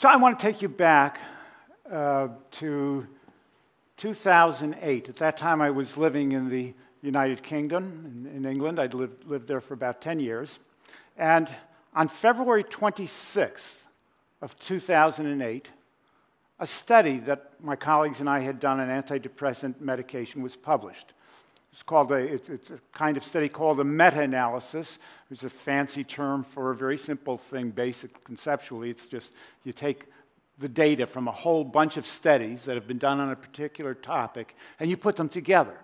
So I want to take you back uh, to 2008. At that time, I was living in the United Kingdom, in, in England. I'd lived, lived there for about 10 years. And on February 26th of 2008, a study that my colleagues and I had done on antidepressant medication was published. It's called a, it's a kind of study called a meta-analysis. It's a fancy term for a very simple thing, basic conceptually. It's just you take the data from a whole bunch of studies that have been done on a particular topic and you put them together.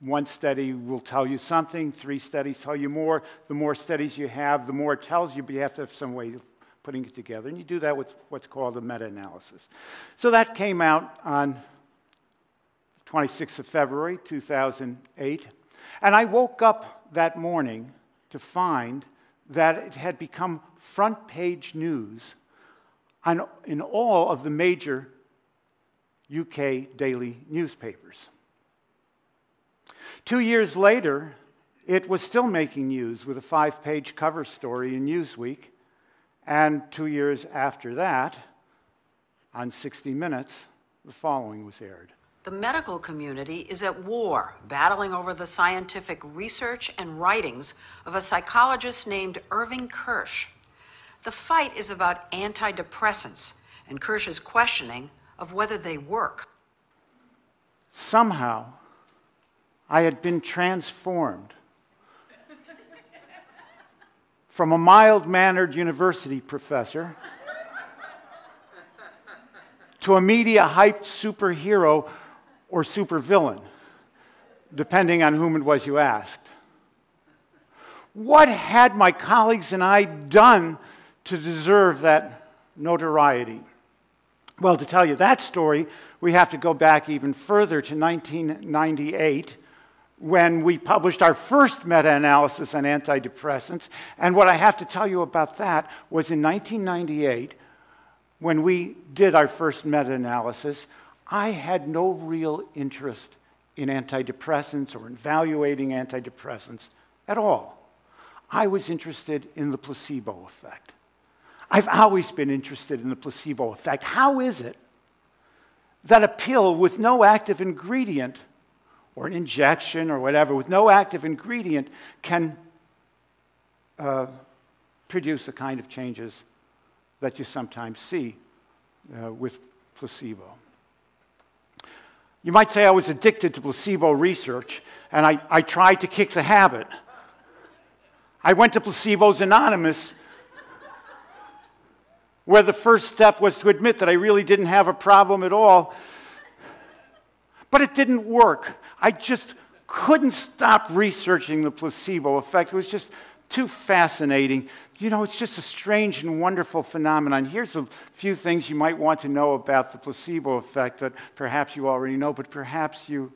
One study will tell you something, three studies tell you more. The more studies you have, the more it tells you, but you have to have some way of putting it together. And you do that with what's called a meta analysis. So that came out on 26th of February, 2008. And I woke up that morning to find that it had become front page news on, in all of the major UK daily newspapers. Two years later, it was still making news with a five page cover story in Newsweek. And two years after that, on 60 Minutes, the following was aired. The medical community is at war, battling over the scientific research and writings of a psychologist named Irving Kirsch. The fight is about antidepressants and Kirsch's questioning of whether they work. Somehow, I had been transformed from a mild mannered university professor to a media hyped superhero or supervillain, depending on whom it was you asked. What had my colleagues and I done to deserve that notoriety? Well, to tell you that story, we have to go back even further to 1998 when we published our first meta analysis on antidepressants. And what I have to tell you about that was in 1998, when we did our first meta analysis, I had no real interest in antidepressants or in evaluating antidepressants at all. I was interested in the placebo effect. I've always been interested in the placebo effect. How is it that a pill with no active ingredient, or an injection or whatever, with no active ingredient, can uh, produce the kind of changes that you sometimes see uh, with placebo? You might say I was addicted to placebo research, and I, I tried to kick the habit. I went to Placebos Anonymous, where the first step was to admit that I really didn't have a problem at all. But it didn't work. I just couldn't stop researching the placebo effect. It was just too fascinating. You know, it's just a strange and wonderful phenomenon. Here's a few things you might want to know about the placebo effect that perhaps you already know, but perhaps you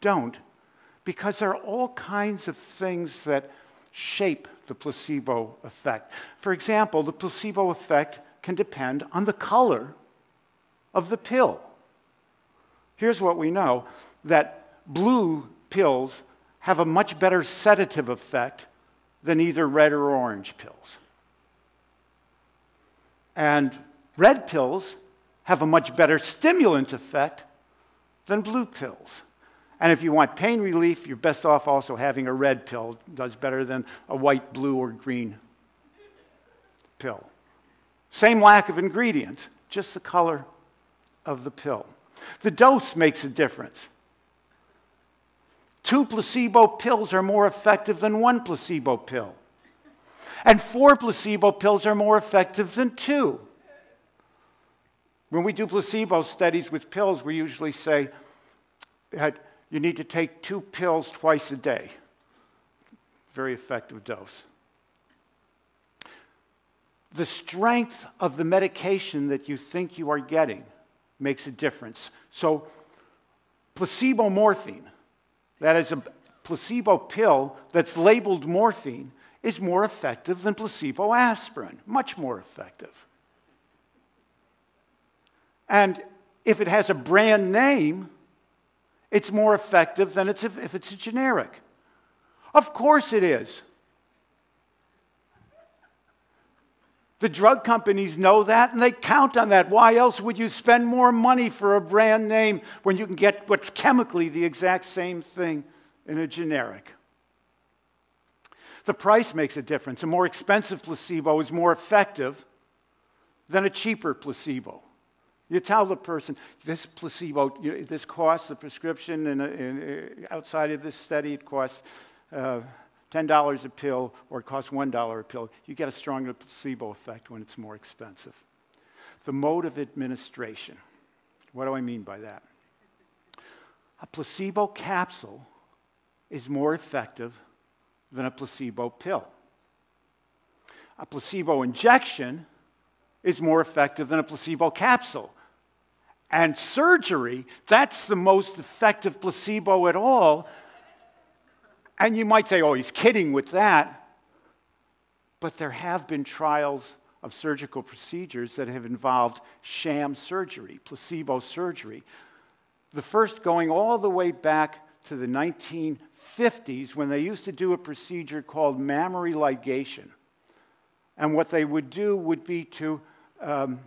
don't. Because there are all kinds of things that shape the placebo effect. For example, the placebo effect can depend on the color of the pill. Here's what we know that blue pills have a much better sedative effect than either red or orange pills. And red pills have a much better stimulant effect than blue pills. And if you want pain relief, you're best off also having a red pill. It does better than a white, blue, or green pill. Same lack of ingredients, just the color of the pill. The dose makes a difference. Two placebo pills are more effective than one placebo pill. And four placebo pills are more effective than two. When we do placebo studies with pills, we usually say that you need to take two pills twice a day. Very effective dose. The strength of the medication that you think you are getting makes a difference. So, placebo morphine that is a placebo pill that's labeled morphine is more effective than placebo aspirin, much more effective. And if it has a brand name, it's more effective than it's if it's a generic. Of course it is. The drug companies know that and they count on that. Why else would you spend more money for a brand name when you can get what's chemically the exact same thing in a generic? The price makes a difference. A more expensive placebo is more effective than a cheaper placebo. You tell the person, this placebo, this costs the prescription, and uh, outside of this study, it costs uh, $10 a pill or it costs $1 a pill, you get a stronger placebo effect when it's more expensive. The mode of administration. What do I mean by that? A placebo capsule is more effective than a placebo pill. A placebo injection is more effective than a placebo capsule. And surgery, that's the most effective placebo at all and you might say, oh, he's kidding with that. But there have been trials of surgical procedures that have involved sham surgery, placebo surgery. The first going all the way back to the 1950s when they used to do a procedure called mammary ligation. And what they would do would be to um,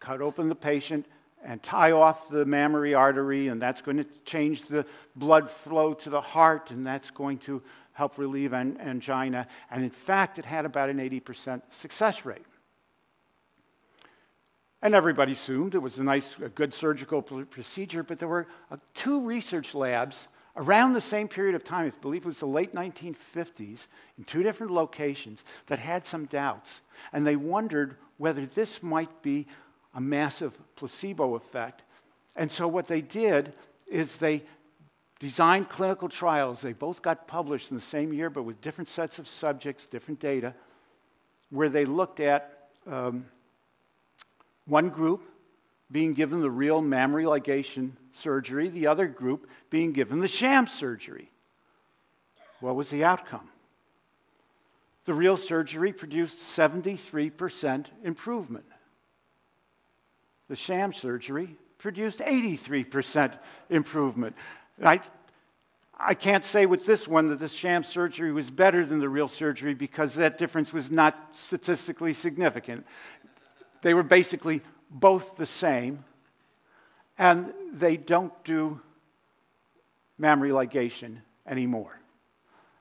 cut open the patient, and tie off the mammary artery, and that's going to change the blood flow to the heart, and that's going to help relieve an- angina. And in fact, it had about an 80% success rate. And everybody assumed it was a nice, a good surgical procedure, but there were uh, two research labs around the same period of time, I believe it was the late 1950s, in two different locations that had some doubts. And they wondered whether this might be a massive placebo effect. And so what they did is they designed clinical trials. They both got published in the same year, but with different sets of subjects, different data, where they looked at um, one group being given the real mammary ligation surgery, the other group being given the sham surgery. What was the outcome? The real surgery produced 73% improvement. The sham surgery produced 83% improvement. I, I can't say with this one that the sham surgery was better than the real surgery because that difference was not statistically significant. They were basically both the same, and they don't do mammary ligation anymore.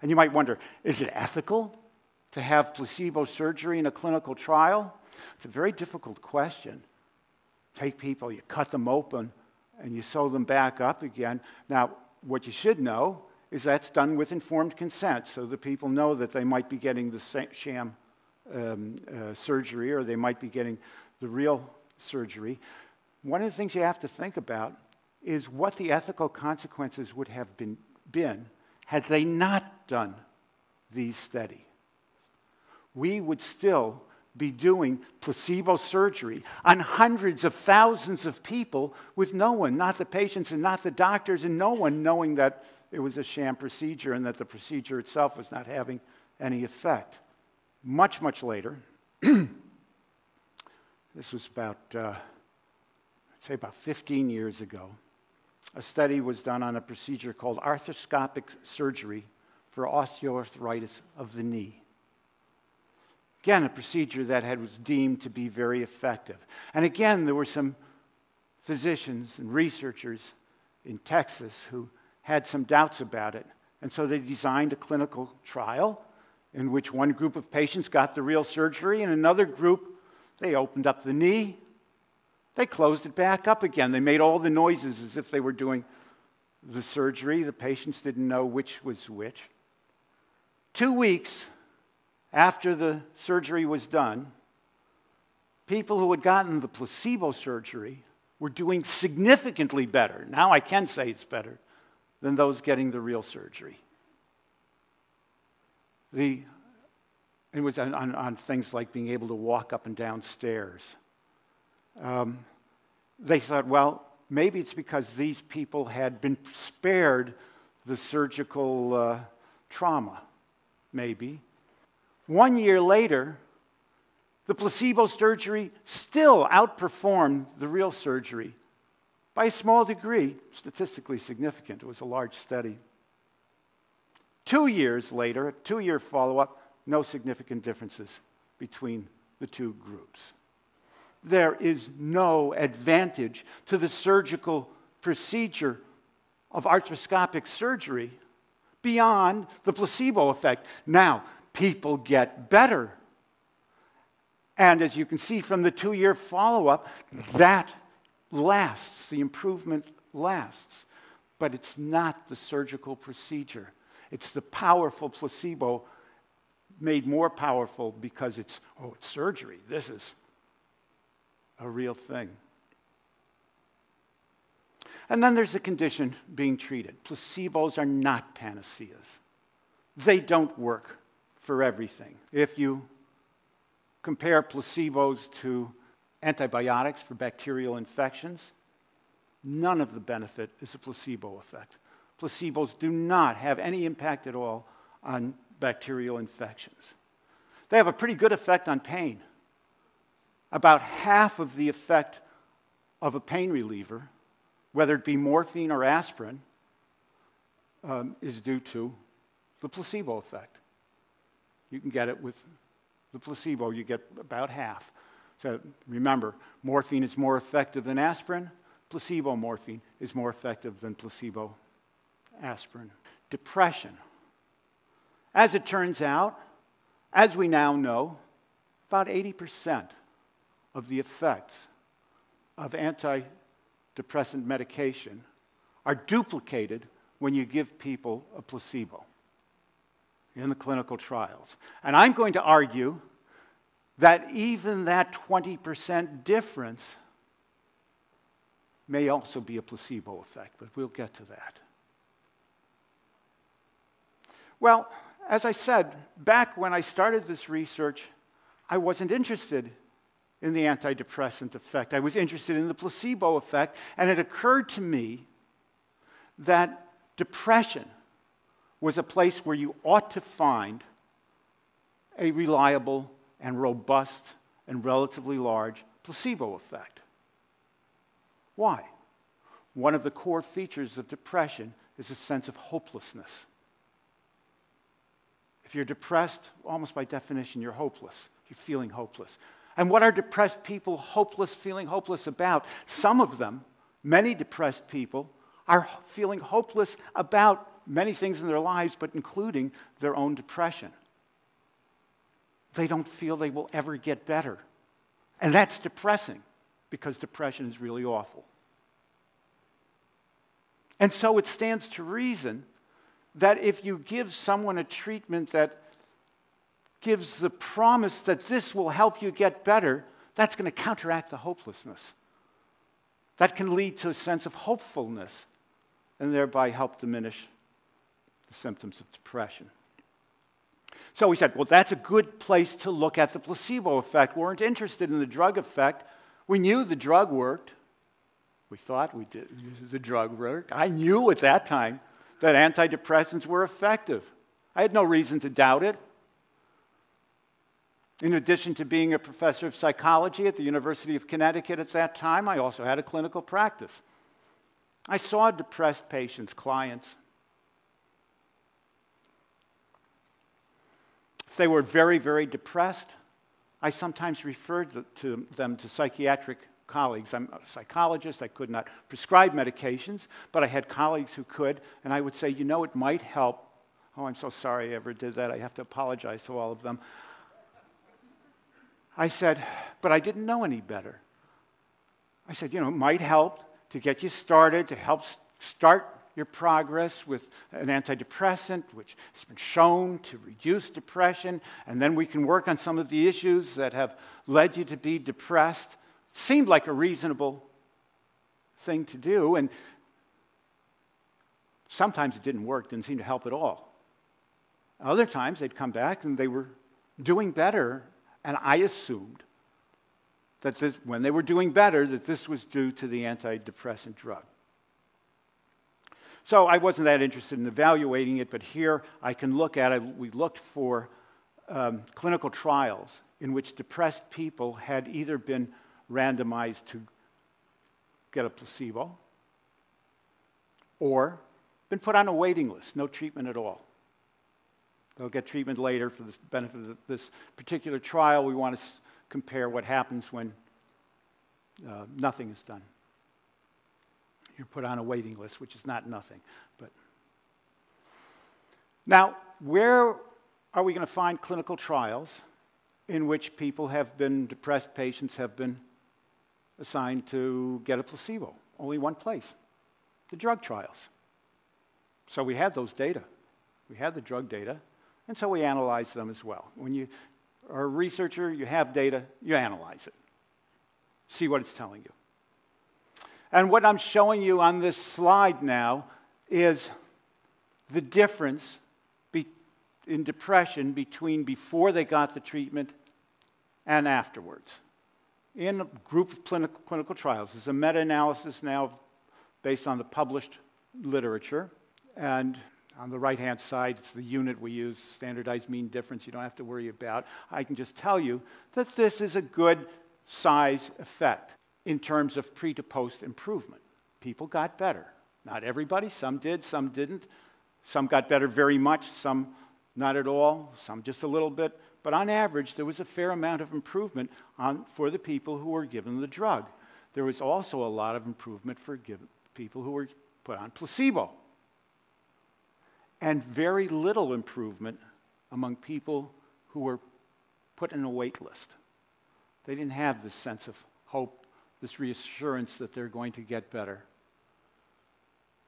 And you might wonder is it ethical to have placebo surgery in a clinical trial? It's a very difficult question take people, you cut them open, and you sew them back up again. Now, what you should know is that's done with informed consent, so the people know that they might be getting the sham um, uh, surgery or they might be getting the real surgery. One of the things you have to think about is what the ethical consequences would have been, been had they not done these studies. We would still be doing placebo surgery on hundreds of thousands of people with no one, not the patients and not the doctors, and no one knowing that it was a sham procedure and that the procedure itself was not having any effect. Much, much later, this was about, uh, I'd say about 15 years ago, a study was done on a procedure called arthroscopic surgery for osteoarthritis of the knee. Again, a procedure that had, was deemed to be very effective. And again, there were some physicians and researchers in Texas who had some doubts about it. And so they designed a clinical trial in which one group of patients got the real surgery and another group, they opened up the knee, they closed it back up again. They made all the noises as if they were doing the surgery. The patients didn't know which was which. Two weeks after the surgery was done, people who had gotten the placebo surgery were doing significantly better. Now I can say it's better than those getting the real surgery. The, it was on, on, on things like being able to walk up and down stairs. Um, they thought, well, maybe it's because these people had been spared the surgical uh, trauma, maybe. One year later, the placebo surgery still outperformed the real surgery by a small degree, statistically significant. It was a large study. Two years later, a two year follow up, no significant differences between the two groups. There is no advantage to the surgical procedure of arthroscopic surgery beyond the placebo effect. Now, people get better. And as you can see from the two year follow up, that lasts, the improvement lasts. But it's not the surgical procedure, it's the powerful placebo made more powerful because it's, oh, it's surgery. This is a real thing. And then there's the condition being treated. Placebos are not panaceas, they don't work for everything. If you compare placebos to antibiotics for bacterial infections, none of the benefit is a placebo effect. Placebos do not have any impact at all on bacterial infections. They have a pretty good effect on pain. About half of the effect of a pain reliever, whether it be morphine or aspirin, um, is due to the placebo effect. You can get it with the placebo, you get about half. So remember, morphine is more effective than aspirin. Placebo morphine is more effective than placebo aspirin. Depression. As it turns out, as we now know, about 80% of the effects of antidepressant medication are duplicated when you give people a placebo in the clinical trials. And I'm going to argue that even that 20% difference may also be a placebo effect, but we'll get to that. Well, as I said, back when I started this research, I wasn't interested in the antidepressant effect. I was interested in the placebo effect, and it occurred to me that depression was a place where you ought to find a reliable and robust and relatively large placebo effect. Why? One of the core features of depression is a sense of hopelessness. If you're depressed, almost by definition, you're hopeless. You're feeling hopeless. And what are depressed people hopeless, feeling hopeless about? Some of them, many depressed people, are feeling hopeless about many things in their lives, but including their own depression. They don't feel they will ever get better. And that's depressing because depression is really awful. And so it stands to reason that if you give someone a treatment that gives the promise that this will help you get better, that's going to counteract the hopelessness. That can lead to a sense of hopefulness and thereby help diminish the symptoms of depression. So we said, well, that's a good place to look at the placebo effect. We weren't interested in the drug effect. We knew the drug worked. We thought we did, the drug worked. I knew at that time that antidepressants were effective. I had no reason to doubt it. In addition to being a professor of psychology at the University of Connecticut at that time, I also had a clinical practice. I saw depressed patients, clients. If they were very, very depressed, I sometimes referred to them to psychiatric colleagues. I'm a psychologist, I could not prescribe medications, but I had colleagues who could, and I would say, you know, it might help. Oh, I'm so sorry I ever did that. I have to apologize to all of them. I said, but I didn't know any better. I said, you know, it might help to get you started, to help start your progress with an antidepressant, which has been shown to reduce depression, and then we can work on some of the issues that have led you to be depressed. Seemed like a reasonable thing to do, and sometimes it didn't work, didn't seem to help at all. Other times they'd come back and they were doing better and I assumed that this, when they were doing better, that this was due to the antidepressant drug. So I wasn't that interested in evaluating it, but here I can look at it. We looked for um, clinical trials in which depressed people had either been randomized to get a placebo or been put on a waiting list, no treatment at all. They'll get treatment later for the benefit of this particular trial. We want to compare what happens when uh, nothing is done. You're put on a waiting list, which is not nothing. But now, where are we going to find clinical trials in which people have been depressed patients have been assigned to get a placebo? Only one place: the drug trials. So we had those data. We had the drug data, and so we analyzed them as well. When you are a researcher, you have data, you analyze it, see what it's telling you. And what I'm showing you on this slide now is the difference in depression between before they got the treatment and afterwards. In a group of clinical, clinical trials, there's a meta analysis now based on the published literature. And on the right hand side, it's the unit we use, standardized mean difference, you don't have to worry about. I can just tell you that this is a good size effect in terms of pre to post improvement. People got better. Not everybody, some did, some didn't. Some got better very much, some not at all, some just a little bit. But on average, there was a fair amount of improvement on, for the people who were given the drug. There was also a lot of improvement for people who were put on placebo and very little improvement among people who were put in a wait list. They didn't have this sense of hope, this reassurance that they're going to get better.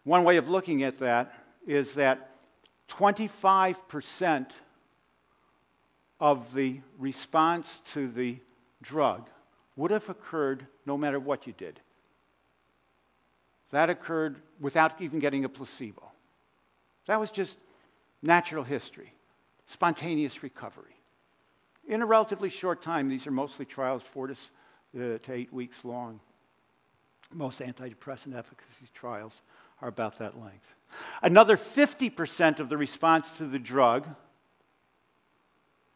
One way of looking at that is that 25% of the response to the drug would have occurred no matter what you did. That occurred without even getting a placebo. That was just natural history, spontaneous recovery. In a relatively short time, these are mostly trials, four to, Uh, to eight weeks long. Most antidepressant efficacy trials are about that length. Another 50% of the response to the drug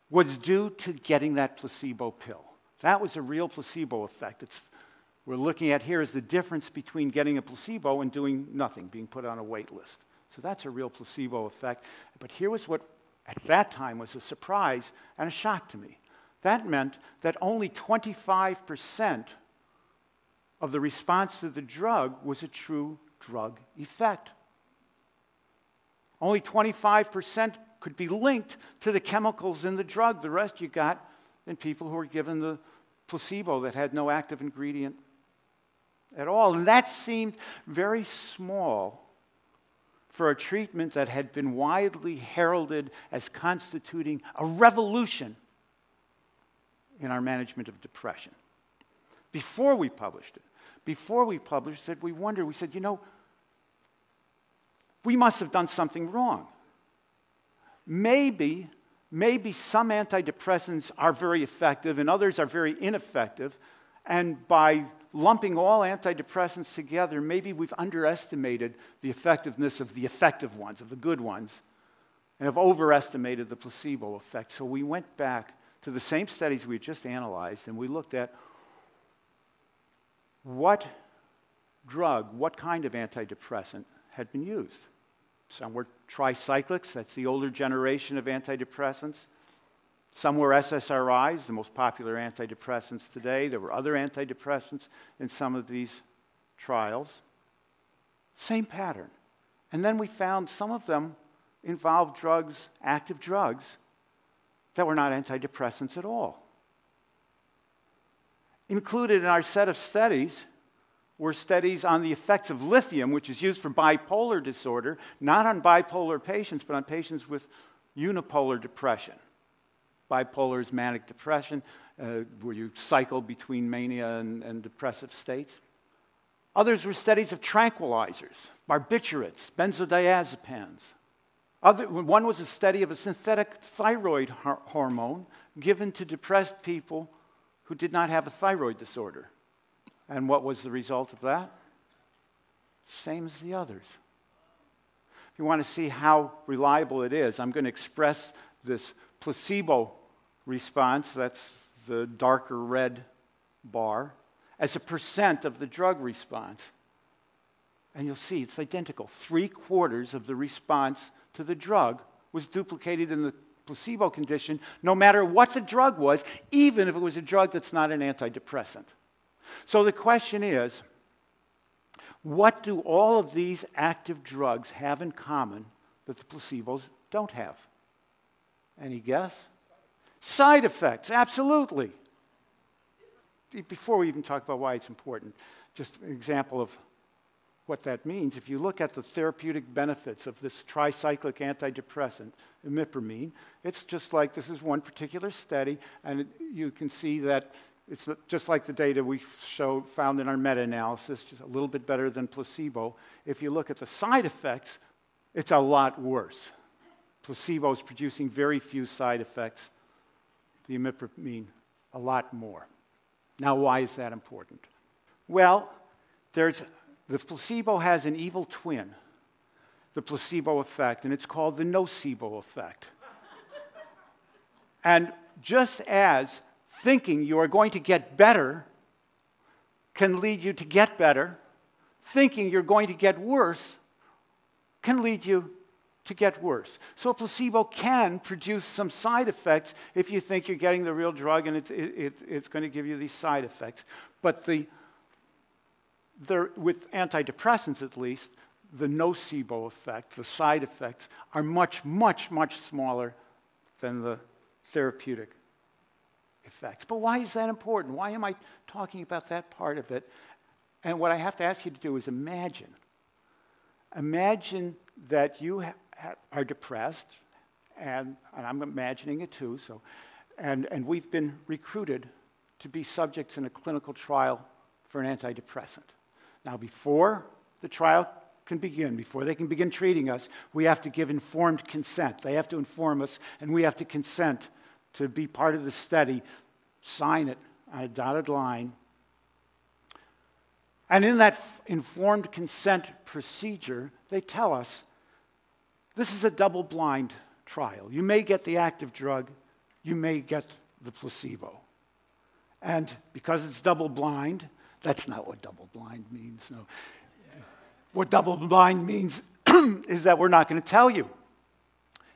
was due to getting that placebo pill. That was a real placebo effect. It's, we're looking at here is the difference between getting a placebo and doing nothing, being put on a wait list. So that's a real placebo effect. But here was what, at that time, was a surprise and a shock to me. That meant that only 25% of the response to the drug was a true drug effect. Only 25% could be linked to the chemicals in the drug. The rest you got in people who were given the placebo that had no active ingredient at all. And that seemed very small for a treatment that had been widely heralded as constituting a revolution in our management of depression. Before we published it, before we published it, we wondered, we said, you know, we must have done something wrong. Maybe, maybe some antidepressants are very effective and others are very ineffective, and by lumping all antidepressants together, maybe we've underestimated the effectiveness of the effective ones, of the good ones, and have overestimated the placebo effect. So we went back to the same studies we just analyzed and we looked at what drug, what kind of antidepressant had been used. Some were tricyclics, that's the older generation of antidepressants. Some were SSRIs, the most popular antidepressants today. There were other antidepressants in some of these trials. Same pattern. And then we found some of them involved drugs, active drugs, that were not antidepressants at all. Included in our set of studies were studies on the effects of lithium, which is used for bipolar disorder, not on bipolar patients, but on patients with unipolar depression bipolar is manic depression, uh, where you cycle between mania and, and depressive states. Others were studies of tranquilizers, barbiturates, benzodiazepines. Other, one was a study of a synthetic thyroid hormone given to depressed people who did not have a thyroid disorder. And what was the result of that? Same as the others. If you want to see how reliable it is, I'm going to express this placebo response, that's the darker red bar, as a percent of the drug response. And you'll see it's identical. Three quarters of the response to the drug was duplicated in the placebo condition, no matter what the drug was, even if it was a drug that's not an antidepressant. So the question is what do all of these active drugs have in common that the placebos don't have? Any guess? Side effects, absolutely. Before we even talk about why it's important, just an example of what that means. If you look at the therapeutic benefits of this tricyclic antidepressant, imipramine, it's just like this is one particular study, and it, you can see that it's just like the data we showed, found in our meta analysis, just a little bit better than placebo. If you look at the side effects, it's a lot worse. Placebo is producing very few side effects, the imipramine, a lot more. Now, why is that important? Well, there's, the placebo has an evil twin, the placebo effect, and it's called the nocebo effect. and just as thinking you are going to get better can lead you to get better, thinking you're going to get worse can lead you to get worse. So a placebo can produce some side effects if you think you're getting the real drug and it's, it, it, it's going to give you these side effects. But the, with antidepressants at least, the nocebo effect, the side effects, are much, much, much smaller than the therapeutic effects. But why is that important? Why am I talking about that part of it? And what I have to ask you to do is imagine. Imagine that you ha- are depressed, and, and, I'm imagining it too, so, and, and we've been recruited to be subjects in a clinical trial for an antidepressant. Now, before the trial can begin, before they can begin treating us, we have to give informed consent. They have to inform us, and we have to consent to be part of the study, sign it on a dotted line. And in that informed consent procedure, they tell us this is a double blind trial. You may get the active drug, you may get the placebo. And because it's double blind, that's not what double blind means. No. What double blind means is that we're not going to tell you.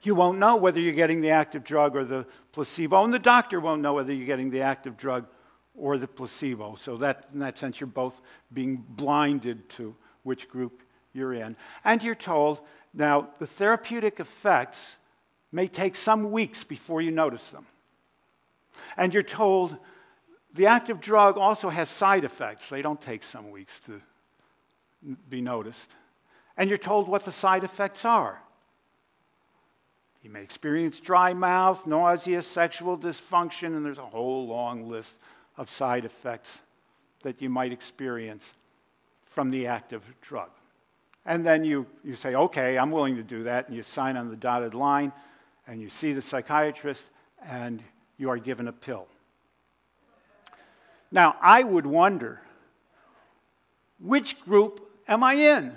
You won't know whether you're getting the active drug or the placebo, and the doctor won't know whether you're getting the active drug or the placebo. So that, in that sense, you're both being blinded to which group you're in. And you're told, now, the therapeutic effects may take some weeks before you notice them. And you're told the active drug also has side effects. They don't take some weeks to be noticed. And you're told what the side effects are. You may experience dry mouth, nausea, sexual dysfunction, and there's a whole long list of side effects that you might experience from the active drug. And then you, you say, okay, I'm willing to do that, and you sign on the dotted line, and you see the psychiatrist, and you are given a pill. Now, I would wonder which group am I in?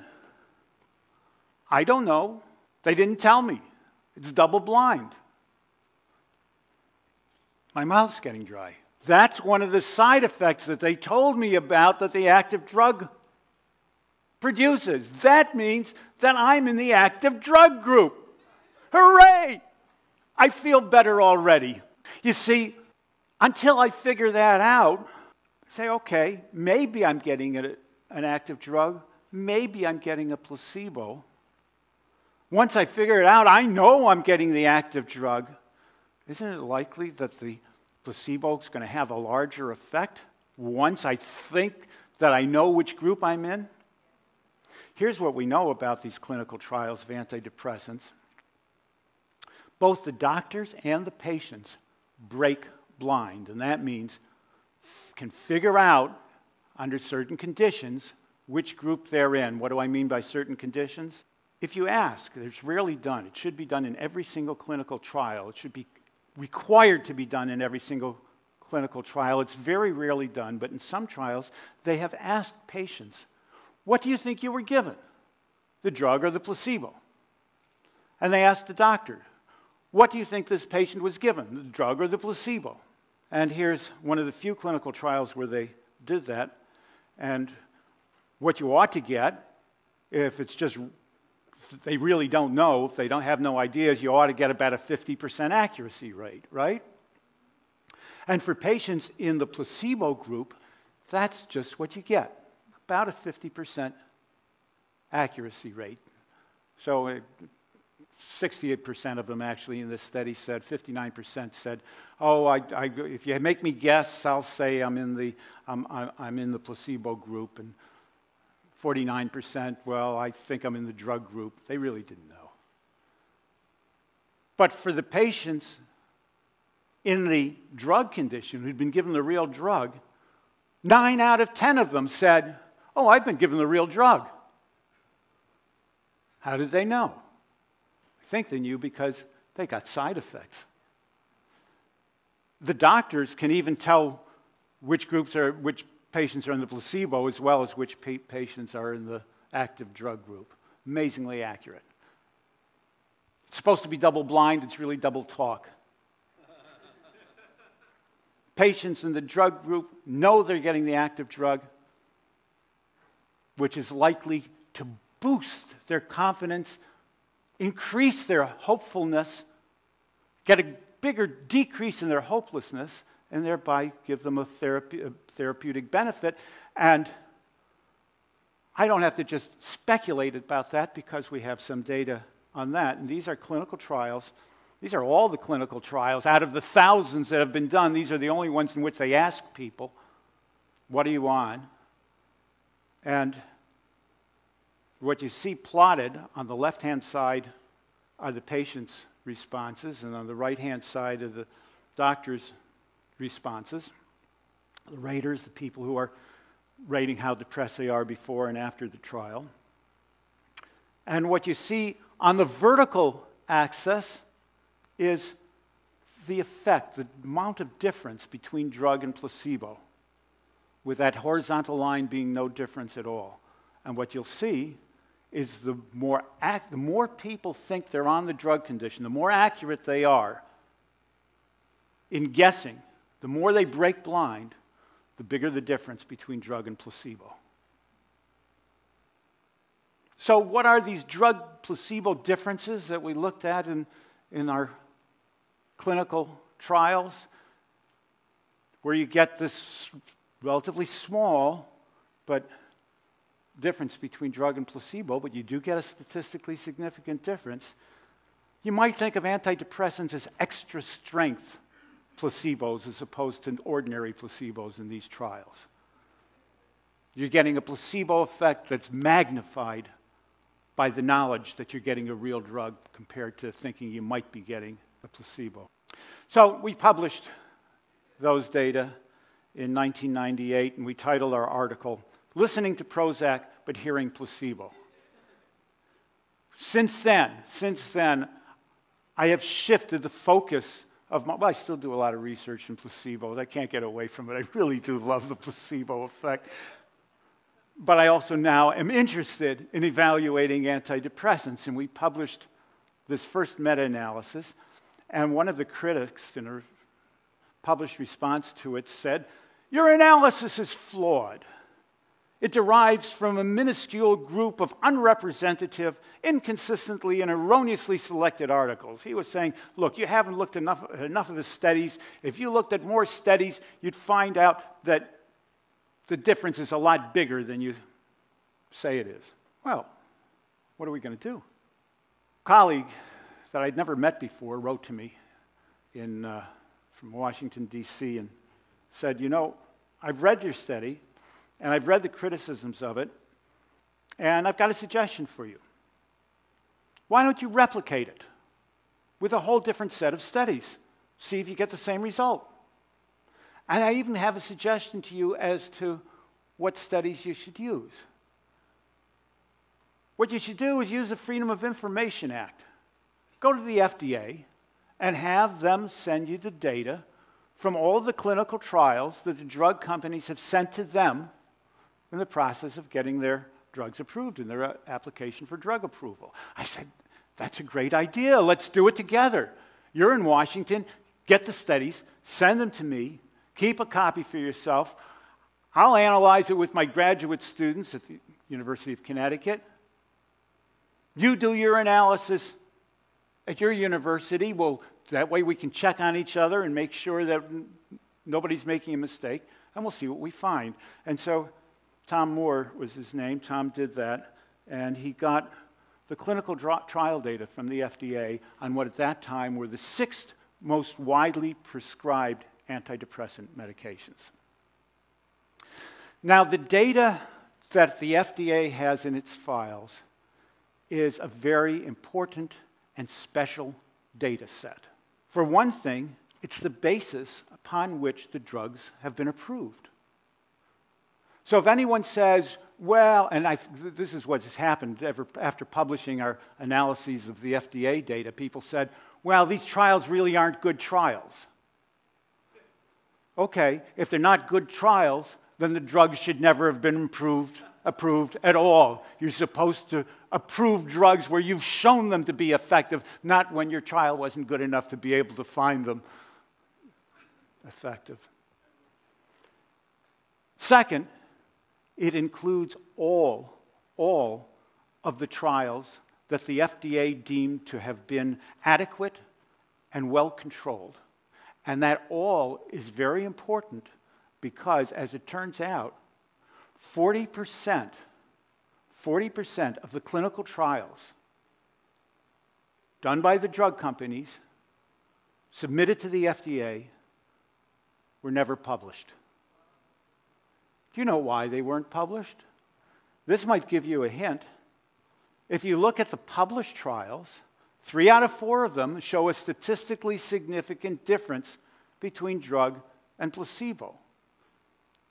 I don't know. They didn't tell me. It's double blind. My mouth's getting dry. That's one of the side effects that they told me about that the active drug produces. That means that I'm in the active drug group. Hooray! I feel better already. You see, until I figure that out, say, okay, maybe I'm getting an active drug, maybe I'm getting a placebo. Once I figure it out, I know I'm getting the active drug. Isn't it likely that the placebo is going to have a larger effect once I think that I know which group I'm in? Here's what we know about these clinical trials of antidepressants both the doctors and the patients break blind, and that means can figure out under certain conditions which group they're in. What do I mean by certain conditions? If you ask, it's rarely done. It should be done in every single clinical trial. It should be required to be done in every single clinical trial. It's very rarely done, but in some trials, they have asked patients, What do you think you were given? The drug or the placebo? And they asked the doctor, What do you think this patient was given? The drug or the placebo? And here's one of the few clinical trials where they did that. And what you ought to get, if it's just if they really don't know, if they don't have no ideas, you ought to get about a 50% accuracy rate, right? And for patients in the placebo group, that's just what you get about a 50% accuracy rate. So uh, 68% uh, of them actually in this study said, 59% said, oh, I, I, if you make me guess, I'll say I'm in the, I'm, I'm in the placebo group. And 49%, well, I think I'm in the drug group. They really didn't know. But for the patients in the drug condition who'd been given the real drug, nine out of 10 of them said, Oh, I've been given the real drug. How did they know? Think they knew because they got side effects. The doctors can even tell which groups are, which patients are in the placebo as well as which pa- patients are in the active drug group. Amazingly accurate. It's supposed to be double blind, it's really double talk. patients in the drug group know they're getting the active drug, which is likely to boost their confidence, increase their hopefulness, get a bigger decrease in their hopelessness, and thereby give them a, therapy, a therapeutic benefit. And I don't have to just speculate about that because we have some data on that. And these are clinical trials. These are all the clinical trials. Out of the thousands that have been done, these are the only ones in which they ask people, What are you on? And what you see plotted on the left hand side are the patient's responses, and on the right hand side are the doctor's responses. The raters, the people who are rating how depressed they are before and after the trial. And what you see on the vertical axis is the effect, the amount of difference between drug and placebo, with that horizontal line being no difference at all. And what you'll see is the more, the more people think they're on the drug condition, the more accurate they are in guessing the more they break blind, the bigger the difference between drug and placebo. So, what are these drug placebo differences that we looked at in, in our clinical trials? Where you get this relatively small but difference between drug and placebo, but you do get a statistically significant difference. You might think of antidepressants as extra strength placebos as opposed to ordinary placebos in these trials. You're getting a placebo effect that's magnified by the knowledge that you're getting a real drug compared to thinking you might be getting a placebo. So we published those data in 1998 and we titled our article, Listening to Prozac but Hearing Placebo. Since then, since then, I have shifted the focus of my, well, I still do a lot of research in placebos. I can't get away from it. I really do love the placebo effect. But I also now am interested in evaluating antidepressants. And we published this first meta analysis. And one of the critics in a published response to it said, Your analysis is flawed. It derives from a minuscule group of unrepresentative, inconsistently and erroneously selected articles. He was saying, look, you haven't looked enough, enough of the studies. If you looked at more studies, you'd find out that the difference is a lot bigger than you say it is. Well, what are we going to do? A colleague that I'd never met before wrote to me in, uh, from Washington, D.C., and said, You know, I've read your study, and I've read the criticisms of it, and I've got a suggestion for you. Why don't you replicate it with a whole different set of studies? See if you get the same result. And I even have a suggestion to you as to what studies you should use. What you should do is use the Freedom of Information Act. Go to the FDA and have them send you the data from all the clinical trials that the drug companies have sent to them in the process of getting their drugs approved in their uh, application for drug approval. I said, That's a great idea. Let's do it together. You're in Washington, get the studies, send them to me, keep a copy for yourself. I'll analyze it with my graduate students at the University of Connecticut. You do your analysis at your university. Well, that way we can check on each other and make sure that nobody's making a mistake, and we'll see what we find. And so Tom Moore was his name. Tom did that, and he got the clinical trial data from the FDA on what at that time were the sixth most widely prescribed antidepressant medications. Now, the data that the FDA has in its files is a very important and special data set. For one thing, it's the basis upon which the drugs have been approved. So if anyone says, well, and I, this is what has happened ever, after publishing our analyses of the FDA data, people said, well, these trials really aren't good trials. Okay, if they're not good trials, then the drugs should never have been approved, approved at all. You're supposed to approve drugs where you've shown them to be effective, not when your trial wasn't good enough to be able to find them effective. Second, it includes all, all of the trials that the FDA deemed to have been adequate and well controlled. And that all is very important because, as it turns out, 40%, 40% of the clinical trials done by the drug companies, submitted to the FDA, were never published. You know why they weren't published? This might give you a hint. If you look at the published trials, three out of four of them show a statistically significant difference between drug and placebo.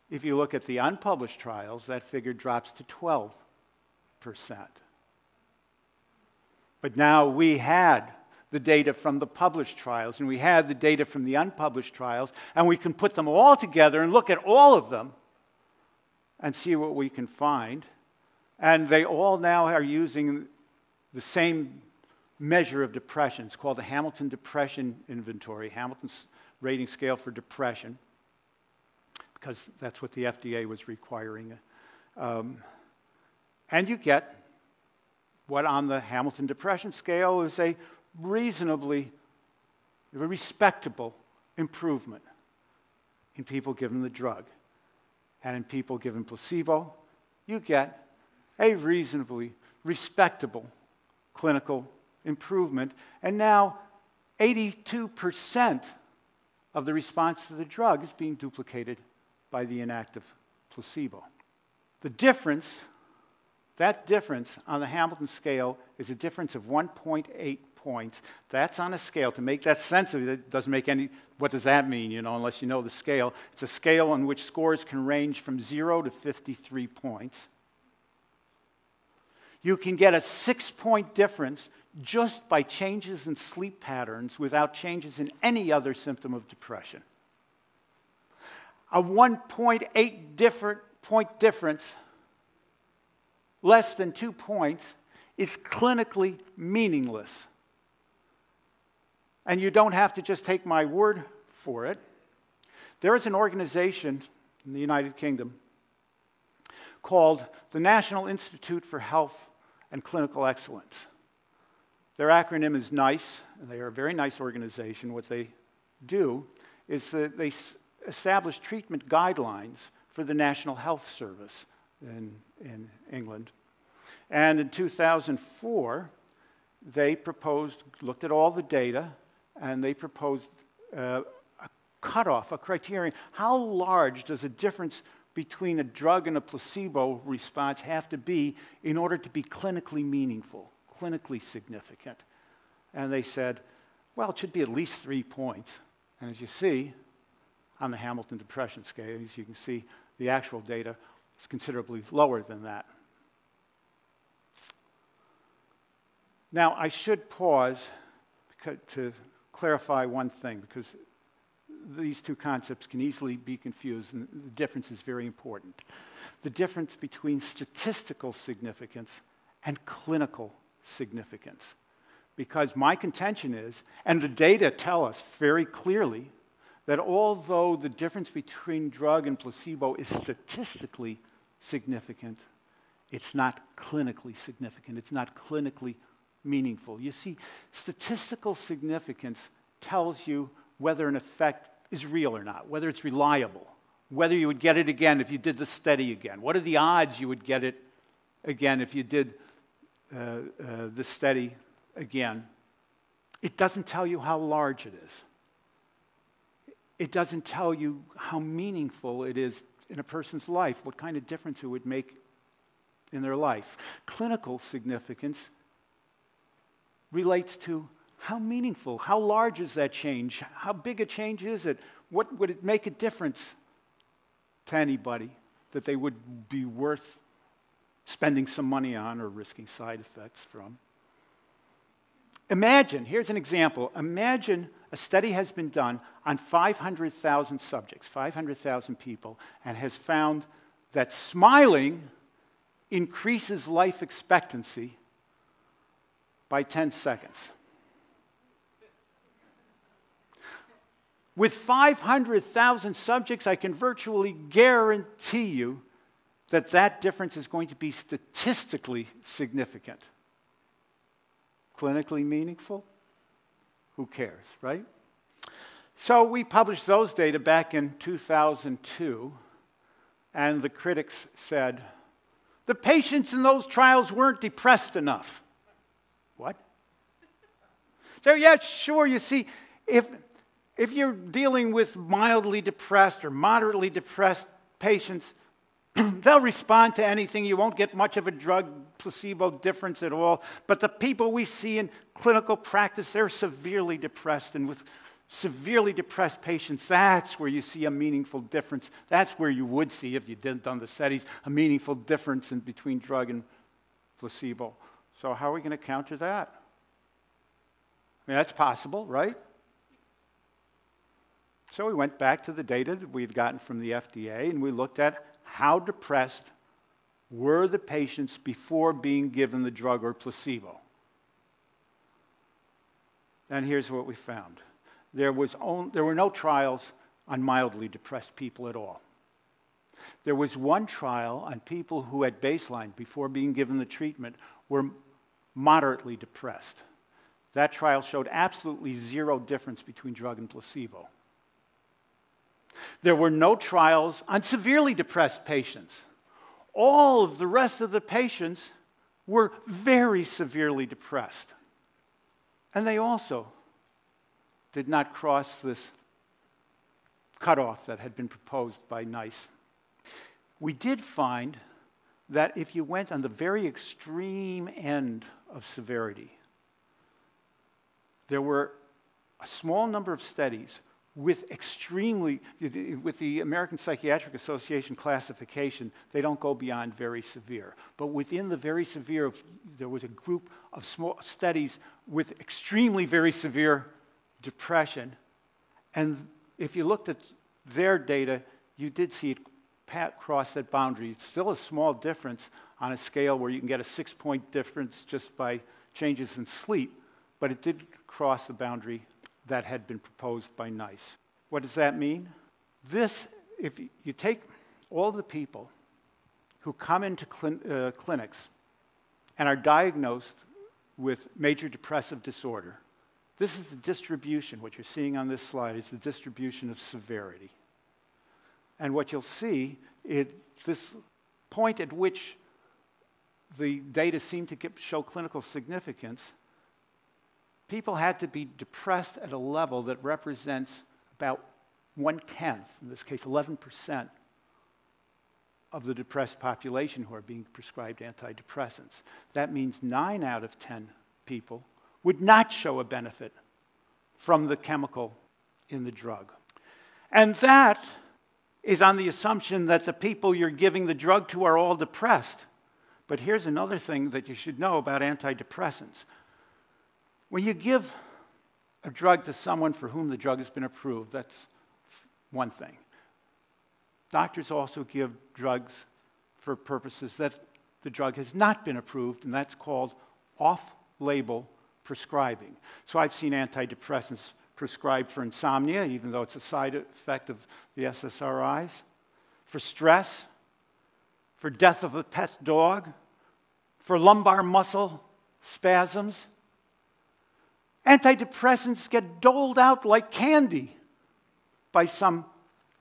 If you look at the unpublished trials, that figure drops to 12%. But now we had the data from the published trials and we had the data from the unpublished trials, and we can put them all together and look at all of them and see what we can find. And they all now are using the same measure of depression. It's called the Hamilton Depression Inventory, Hamilton's rating scale for depression because that's what the FDA was requiring. Um, and you get what on the Hamilton Depression Scale is a reasonably, a respectable improvement in people given the drug. And in people given placebo, you get a reasonably respectable clinical improvement. And now 82% of the response to the drug is being duplicated by the inactive placebo. The difference, that difference on the Hamilton scale is a difference of 1.8 points. That's on a scale. To make that sense sensitive, it doesn't make any, what does that mean, you know, unless you know the scale. It's a scale on which scores can range from 0 to 53 points. You can get a six point difference just by changes in sleep patterns without changes in any other symptom of depression a 1.8 different point difference, less than two points, is clinically meaningless. And you don't have to just take my word for it. There is an organization in the United Kingdom called the National Institute for Health and Clinical Excellence. Their acronym is NICE, and they are a very nice organization. What they do is that they establish treatment guidelines for the National Health Service in, in England. And in 2004, they proposed, looked at all the data, and they proposed uh, a cutoff, a criterion. How large does a difference between a drug and a placebo response have to be in order to be clinically meaningful, clinically significant? And they said, well, it should be at least three points. And as you see, on the Hamilton Depression Scale. As you can see, the actual data is considerably lower than that. Now, I should pause to clarify one thing because these two concepts can easily be confused, and the difference is very important. The difference between statistical significance and clinical significance. Because my contention is, and the data tell us very clearly, that although the difference between drug and placebo is statistically significant, it's not clinically significant. It's not clinically meaningful. You see, statistical significance tells you whether an effect is real or not, whether it's reliable, whether you would get it again if you did the study again. What are the odds you would get it again if you did uh, uh, the study again? It doesn't tell you how large it is. It doesn't tell you how meaningful it is in a person's life, what kind of difference it would make in their life. Clinical significance relates to how meaningful, how large is that change? How big a change is it? What would it make a difference to anybody that they would be worth spending some money on or risking side effects from? Imagine, here's an example. Imagine a study has been done on 500,000 subjects, 500,000 people, and has found that smiling increases life expectancy by 10 seconds. With 500,000 subjects, I can virtually guarantee you that that difference is going to be statistically significant. Clinically meaningful? Who cares, right? So we published those data back in 2002, and the critics said, the patients in those trials weren't depressed enough. So, yeah, sure, you see, if if you're dealing with mildly depressed or moderately depressed patients, they'll respond to anything. You won't get much of a drug placebo difference at all. But the people we see in clinical practice, they're severely depressed. And with severely depressed patients, that's where you see a meaningful difference. That's where you would see, if you didn't done the studies, a meaningful difference in between drug and placebo. So, how are we going to counter that? I mean, that's possible, right? So we went back to the data that we'd gotten from the FDA and we looked at how depressed were the patients before being given the drug or placebo. And here's what we found there, was there were no trials on mildly depressed people at all. There was one trial on people who at baseline, before being given the treatment, were moderately depressed. That trial showed absolutely zero difference between drug and placebo. There were no trials on severely depressed patients. All of the rest of the patients were very severely depressed. And they also did not cross this cutoff that had been proposed by NICE. We did find that if you went on the very extreme end of severity, there were a small number of studies with extremely, with the American Psychiatric Association classification, they don't go beyond very severe. But within the very severe, there was a group of small studies with extremely very severe depression. And if you looked at their data, you did see it cross that boundary. It's still a small difference on a scale where you can get a six point difference just by changes in sleep, but it did cross the boundary that had been proposed by NICE. What does that mean? This, if you take all the people who come into uh, clinics and are diagnosed with major depressive disorder, this is the distribution. What you're seeing on this slide is the distribution of severity. And what you'll see is this point at which the data seem to get, show clinical significance people had to be depressed at a level that represents about one tenth, in this case, 11% of the depressed population who are being prescribed antidepressants. That means nine out of 10 people would not show a benefit from the chemical in the drug. And that is on the assumption that the people you're giving the drug to are all depressed. But here's another thing that you should know about antidepressants when you give a drug to someone for whom the drug has been approved, that's one thing. Doctors also give drugs for purposes that the drug has not been approved, and that's called off label prescribing. So I've seen antidepressants prescribed for insomnia, even though it's a side effect of the SSRIs, for stress, for death of a pet dog, for lumbar muscle spasms, Antidepressants get doled out like candy by some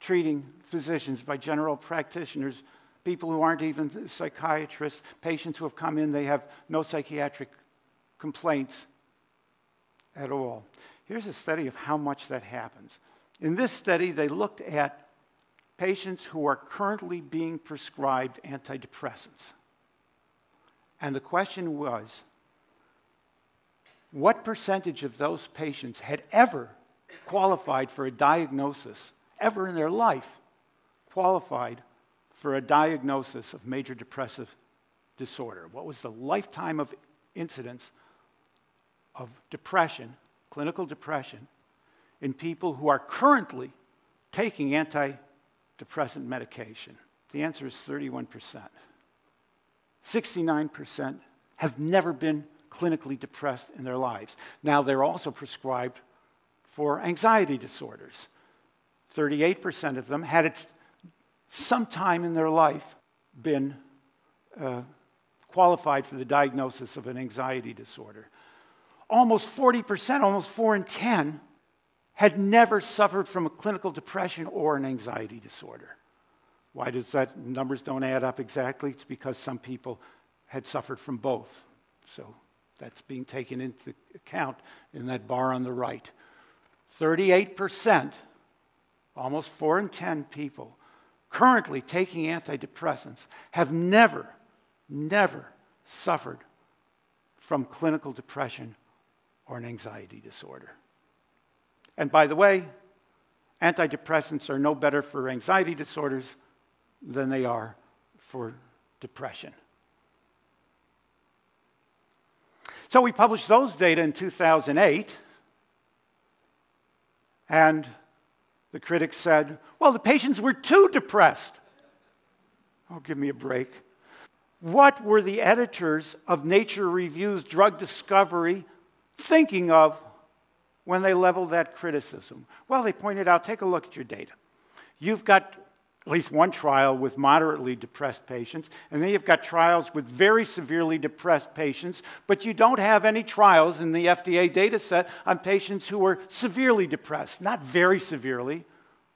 treating physicians, by general practitioners, people who aren't even psychiatrists, patients who have come in, they have no psychiatric complaints at all. Here's a study of how much that happens. In this study, they looked at patients who are currently being prescribed antidepressants. And the question was what percentage of those patients had ever qualified for a diagnosis, ever in their life qualified for a diagnosis of major depressive disorder? What was the lifetime of incidence of depression, clinical depression, in people who are currently taking antidepressant medication? The answer is 31%. 69% have never been clinically depressed in their lives. Now, they're also prescribed for anxiety disorders. 38% of them had at some time in their life been uh, qualified for the diagnosis of an anxiety disorder. Almost 40%, almost 4 in 10, had never suffered from a clinical depression or an anxiety disorder. Why does that numbers don't add up exactly? It's because some people had suffered from both. So that's being taken into account in that bar on the right. 38%, almost 4 in 10 people currently taking antidepressants have never, never suffered from clinical depression or an anxiety disorder. And by the way, antidepressants are no better for anxiety disorders than they are for depression. So we published those data in 2008, and the critics said, well, the patients were too depressed. Oh, give me a break. What were the editors of Nature Reviews drug discovery thinking of when they leveled that criticism? Well, they pointed out take a look at your data. You've got at least one trial with moderately depressed patients, and then you've got trials with very severely depressed patients, but you don't have any trials in the FDA data set on patients who are severely depressed, not very severely,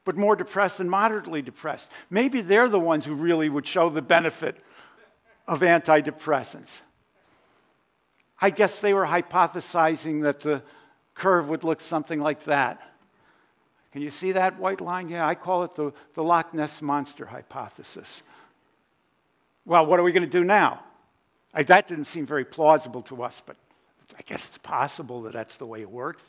but more depressed than moderately depressed. Maybe they're the ones who really would show the benefit of antidepressants. I guess they were hypothesizing that the curve would look something like that. Can you see that white line? Yeah, I call it the, the Loch Ness Monster hypothesis. Well, what are we going to do now? I, that didn't seem very plausible to us, but I guess it's possible that that's the way it works.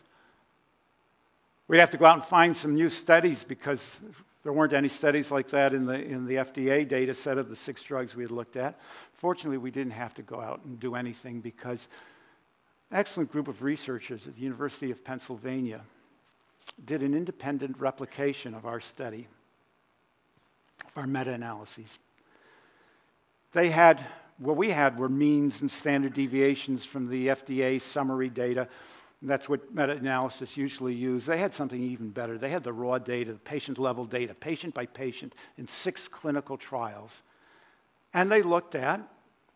We'd have to go out and find some new studies because there weren't any studies like that in the, in the FDA data set of the six drugs we had looked at. Fortunately, we didn't have to go out and do anything because an excellent group of researchers at the University of Pennsylvania did an independent replication of our study, of our meta analyses. They had, what we had were means and standard deviations from the FDA summary data. That's what meta analysis usually use. They had something even better. They had the raw data, the patient level data, patient by patient, in six clinical trials. And they looked at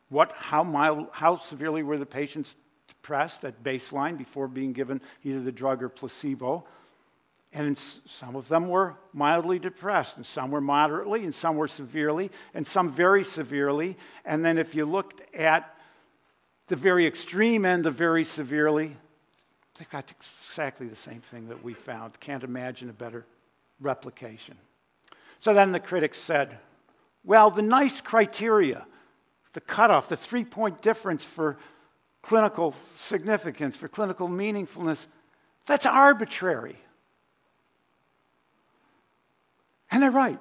what, how, mild, how severely were the patients depressed at baseline before being given either the drug or placebo. And some of them were mildly depressed, and some were moderately, and some were severely, and some very severely. And then if you looked at the very extreme end of very severely, they got exactly the same thing that we found. Can't imagine a better replication. So then the critics said, well, the NICE criteria, the cutoff, the three point difference for clinical significance, for clinical meaningfulness, that's arbitrary. And they're right.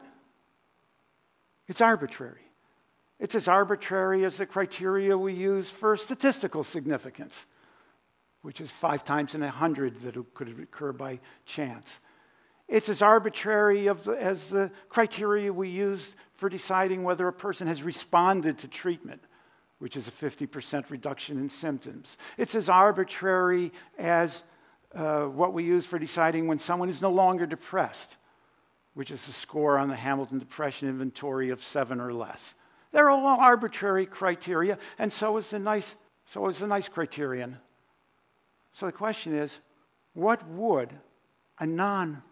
It's arbitrary. It's as arbitrary as the criteria we use for statistical significance, which is five times in a hundred that it could occur by chance. It's as arbitrary the, as the criteria we use for deciding whether a person has responded to treatment, which is a 50% reduction in symptoms. It's as arbitrary as uh, what we use for deciding when someone is no longer depressed which is a score on the Hamilton Depression Inventory of seven or less. They're all arbitrary criteria, and so is the NICE, so is the NICE criterion. So the question is what would a non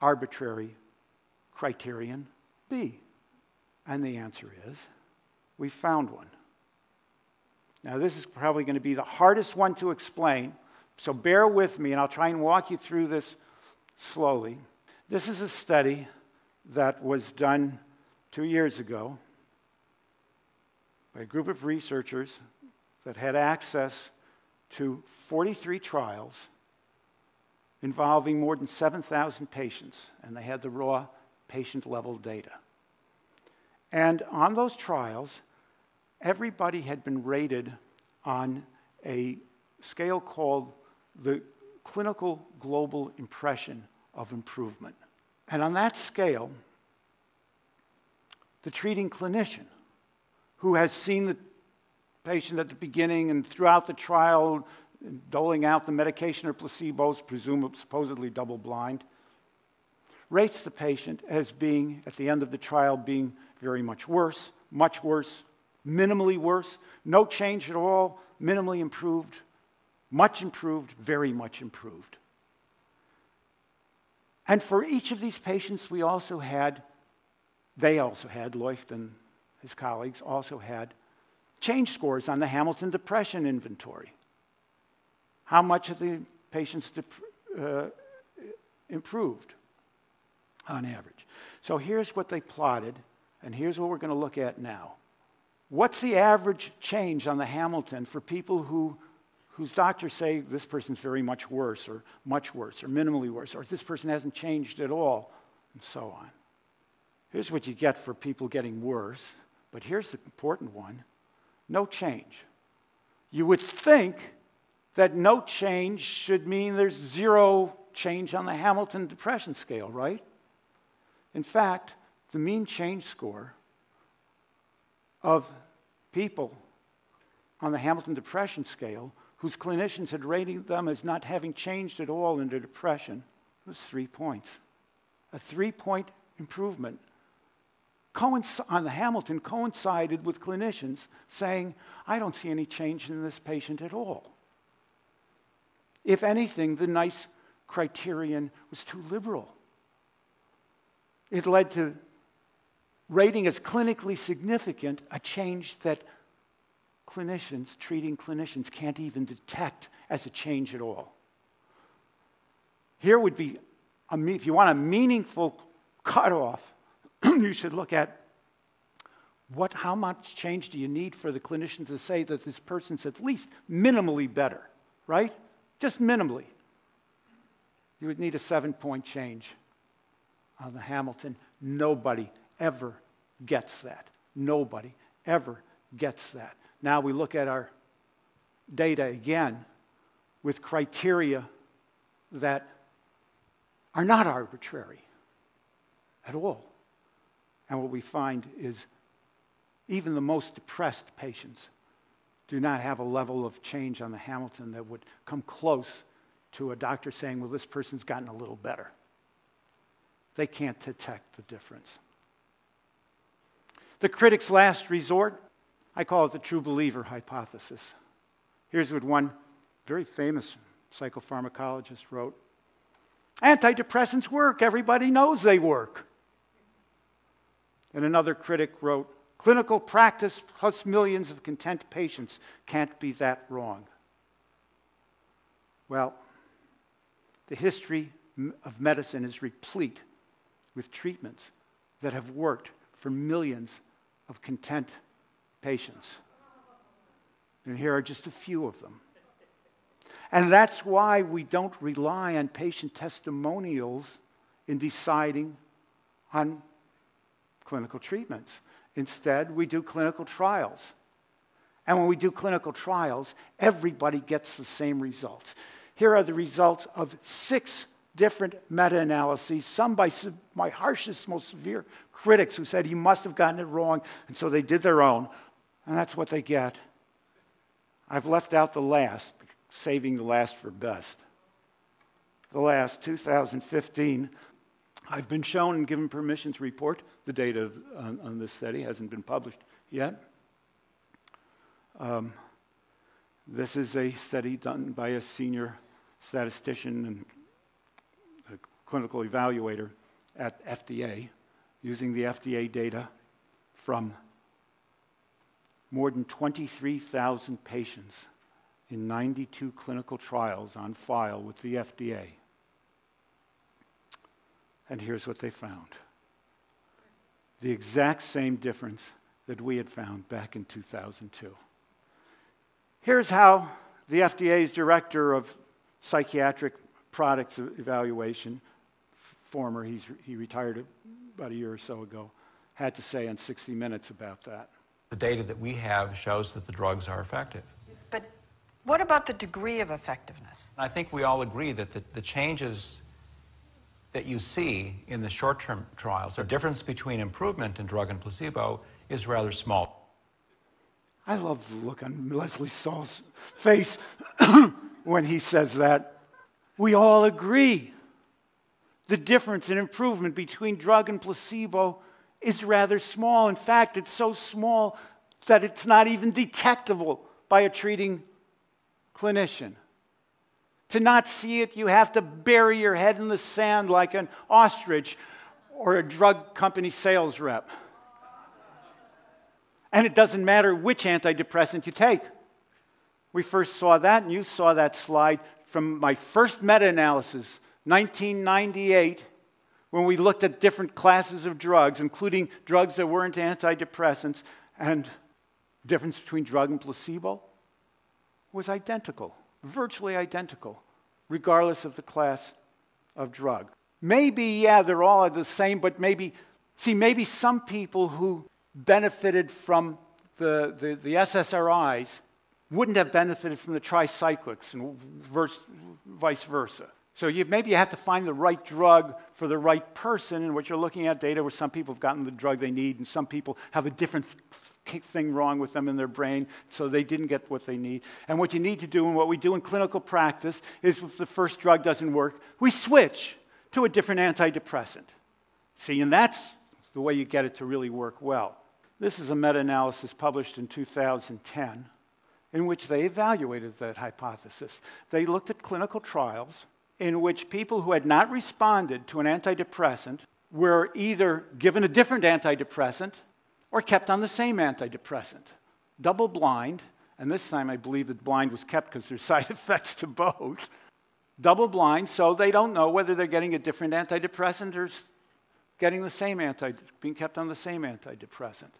arbitrary criterion be? And the answer is we found one. Now, this is probably going to be the hardest one to explain, so bear with me and I'll try and walk you through this slowly. This is a study that was done two years ago by a group of researchers that had access to 43 trials involving more than 7,000 patients, and they had the raw patient level data. And on those trials, everybody had been rated on a scale called the Clinical Global Impression of Improvement. And on that scale, the treating clinician who has seen the patient at the beginning and throughout the trial, doling out the medication or placebos, presumably supposedly double blind, rates the patient as being, at the end of the trial, being very much worse, much worse, minimally worse, no change at all, minimally improved, much improved, very much improved. And for each of these patients, we also had, they also had, Leucht and his colleagues also had change scores on the Hamilton Depression Inventory. How much of the patients uh, improved on average. So here's what they plotted, and here's what we're going to look at now. What's the average change on the Hamilton for people who, whose doctors say this person's very much worse, or much worse, or minimally worse, or this person hasn't changed at all, and so on? Here's what you get for people getting worse but here's the important one no change. You would think that no change should mean there's zero change on the Hamilton Depression Scale, right? In fact, the mean change score of people on the Hamilton Depression Scale whose clinicians had rated them as not having changed at all in their depression was three points. A three point improvement on the Hamilton coincided with clinicians saying, I don't see any change in this patient at all. If anything, the NICE criterion was too liberal. It led to rating as clinically significant a change that clinicians, treating clinicians, can't even detect as a change at all. Here would be, a, if you want a meaningful cutoff, you should look at what, how much change do you need for the clinician to say that this person's at least minimally better, right? Just minimally. You would need a seven point change on the Hamilton. Nobody ever gets that. Nobody ever gets that. Now we look at our data again with criteria that are not arbitrary at all. And what we find is even the most depressed patients do not have a level of change on the Hamilton that would come close to a doctor saying, well, this person's gotten a little better. They can't detect the difference. The critic's last resort, I call it the true believer hypothesis. Here's what one very famous psychopharmacologist wrote Antidepressants work, everybody knows they work. And another critic wrote, Clinical practice plus millions of content patients can't be that wrong. Well, the history of medicine is replete with treatments that have worked for millions of content patients. And here are just a few of them. And that's why we don't rely on patient testimonials in deciding on clinical treatments. Instead, we do clinical trials. And when we do clinical trials, everybody gets the same results. Here are the results of six different meta analyses, some by my harshest, most severe critics who said he must have gotten it wrong, and so they did their own. And that's what they get. I've left out the last, saving the last for best. The last, 2015, I've been shown and given permission to report the data on, on this study, hasn't been published yet. Um, This is a study done by a senior statistician and clinical evaluator at FDA using the FDA data from more than 23,000 patients in 92 clinical trials on file with the FDA. And here's what they found the exact same difference that we had found back in 2002. Here's how the FDA's director of psychiatric products evaluation, former, he's, he retired about a year or so ago, had to say on 60 Minutes about that. The data that we have shows that the drugs are effective. But what about the degree of effectiveness? I think we all agree that the, the changes that you see in the short term trials, the difference between improvement in drug and placebo is rather small. I love the look on Lesley Stahl's face when he says that. We all agree the difference in improvement between drug and placebo is rather small. In fact, it's so small that it's not even detectable by a treating clinician. To not see it, you have to bury your head in the sand like an ostrich or a drug company sales rep. And it doesn't matter which antidepressant you take. We first saw that, and you saw that slide from my first meta analysis, 1998, when we looked at different classes of drugs, including drugs that weren't antidepressants, and difference between drug and placebo was identical, virtually identical, regardless of the class of drug. Maybe, yeah, they're all the same, but maybe, see, maybe some people who benefited from the, the, the SSRIs wouldn't have benefited from the tricyclics and vice versa. So you, maybe you have to find the right drug for the right person, and what you're looking at data where some people have gotten the drug they need, and some people have a different thing wrong with them in their brain, so they didn't get what they need. And what you need to do, and what we do in clinical practice, is if the first drug doesn't work, we switch to a different antidepressant. See, and that's the way you get it to really work well. This is a meta analysis published in 2010 in which they evaluated that hypothesis. They looked at clinical trials in which people who had not responded to an antidepressant were either given a different antidepressant or kept on the same antidepressant. Double blind, and this time I believe that blind was kept because there's side effects to both. Double blind, so they don't know whether they're getting a different antidepressant or getting the same anti, being kept on the same antidepressant.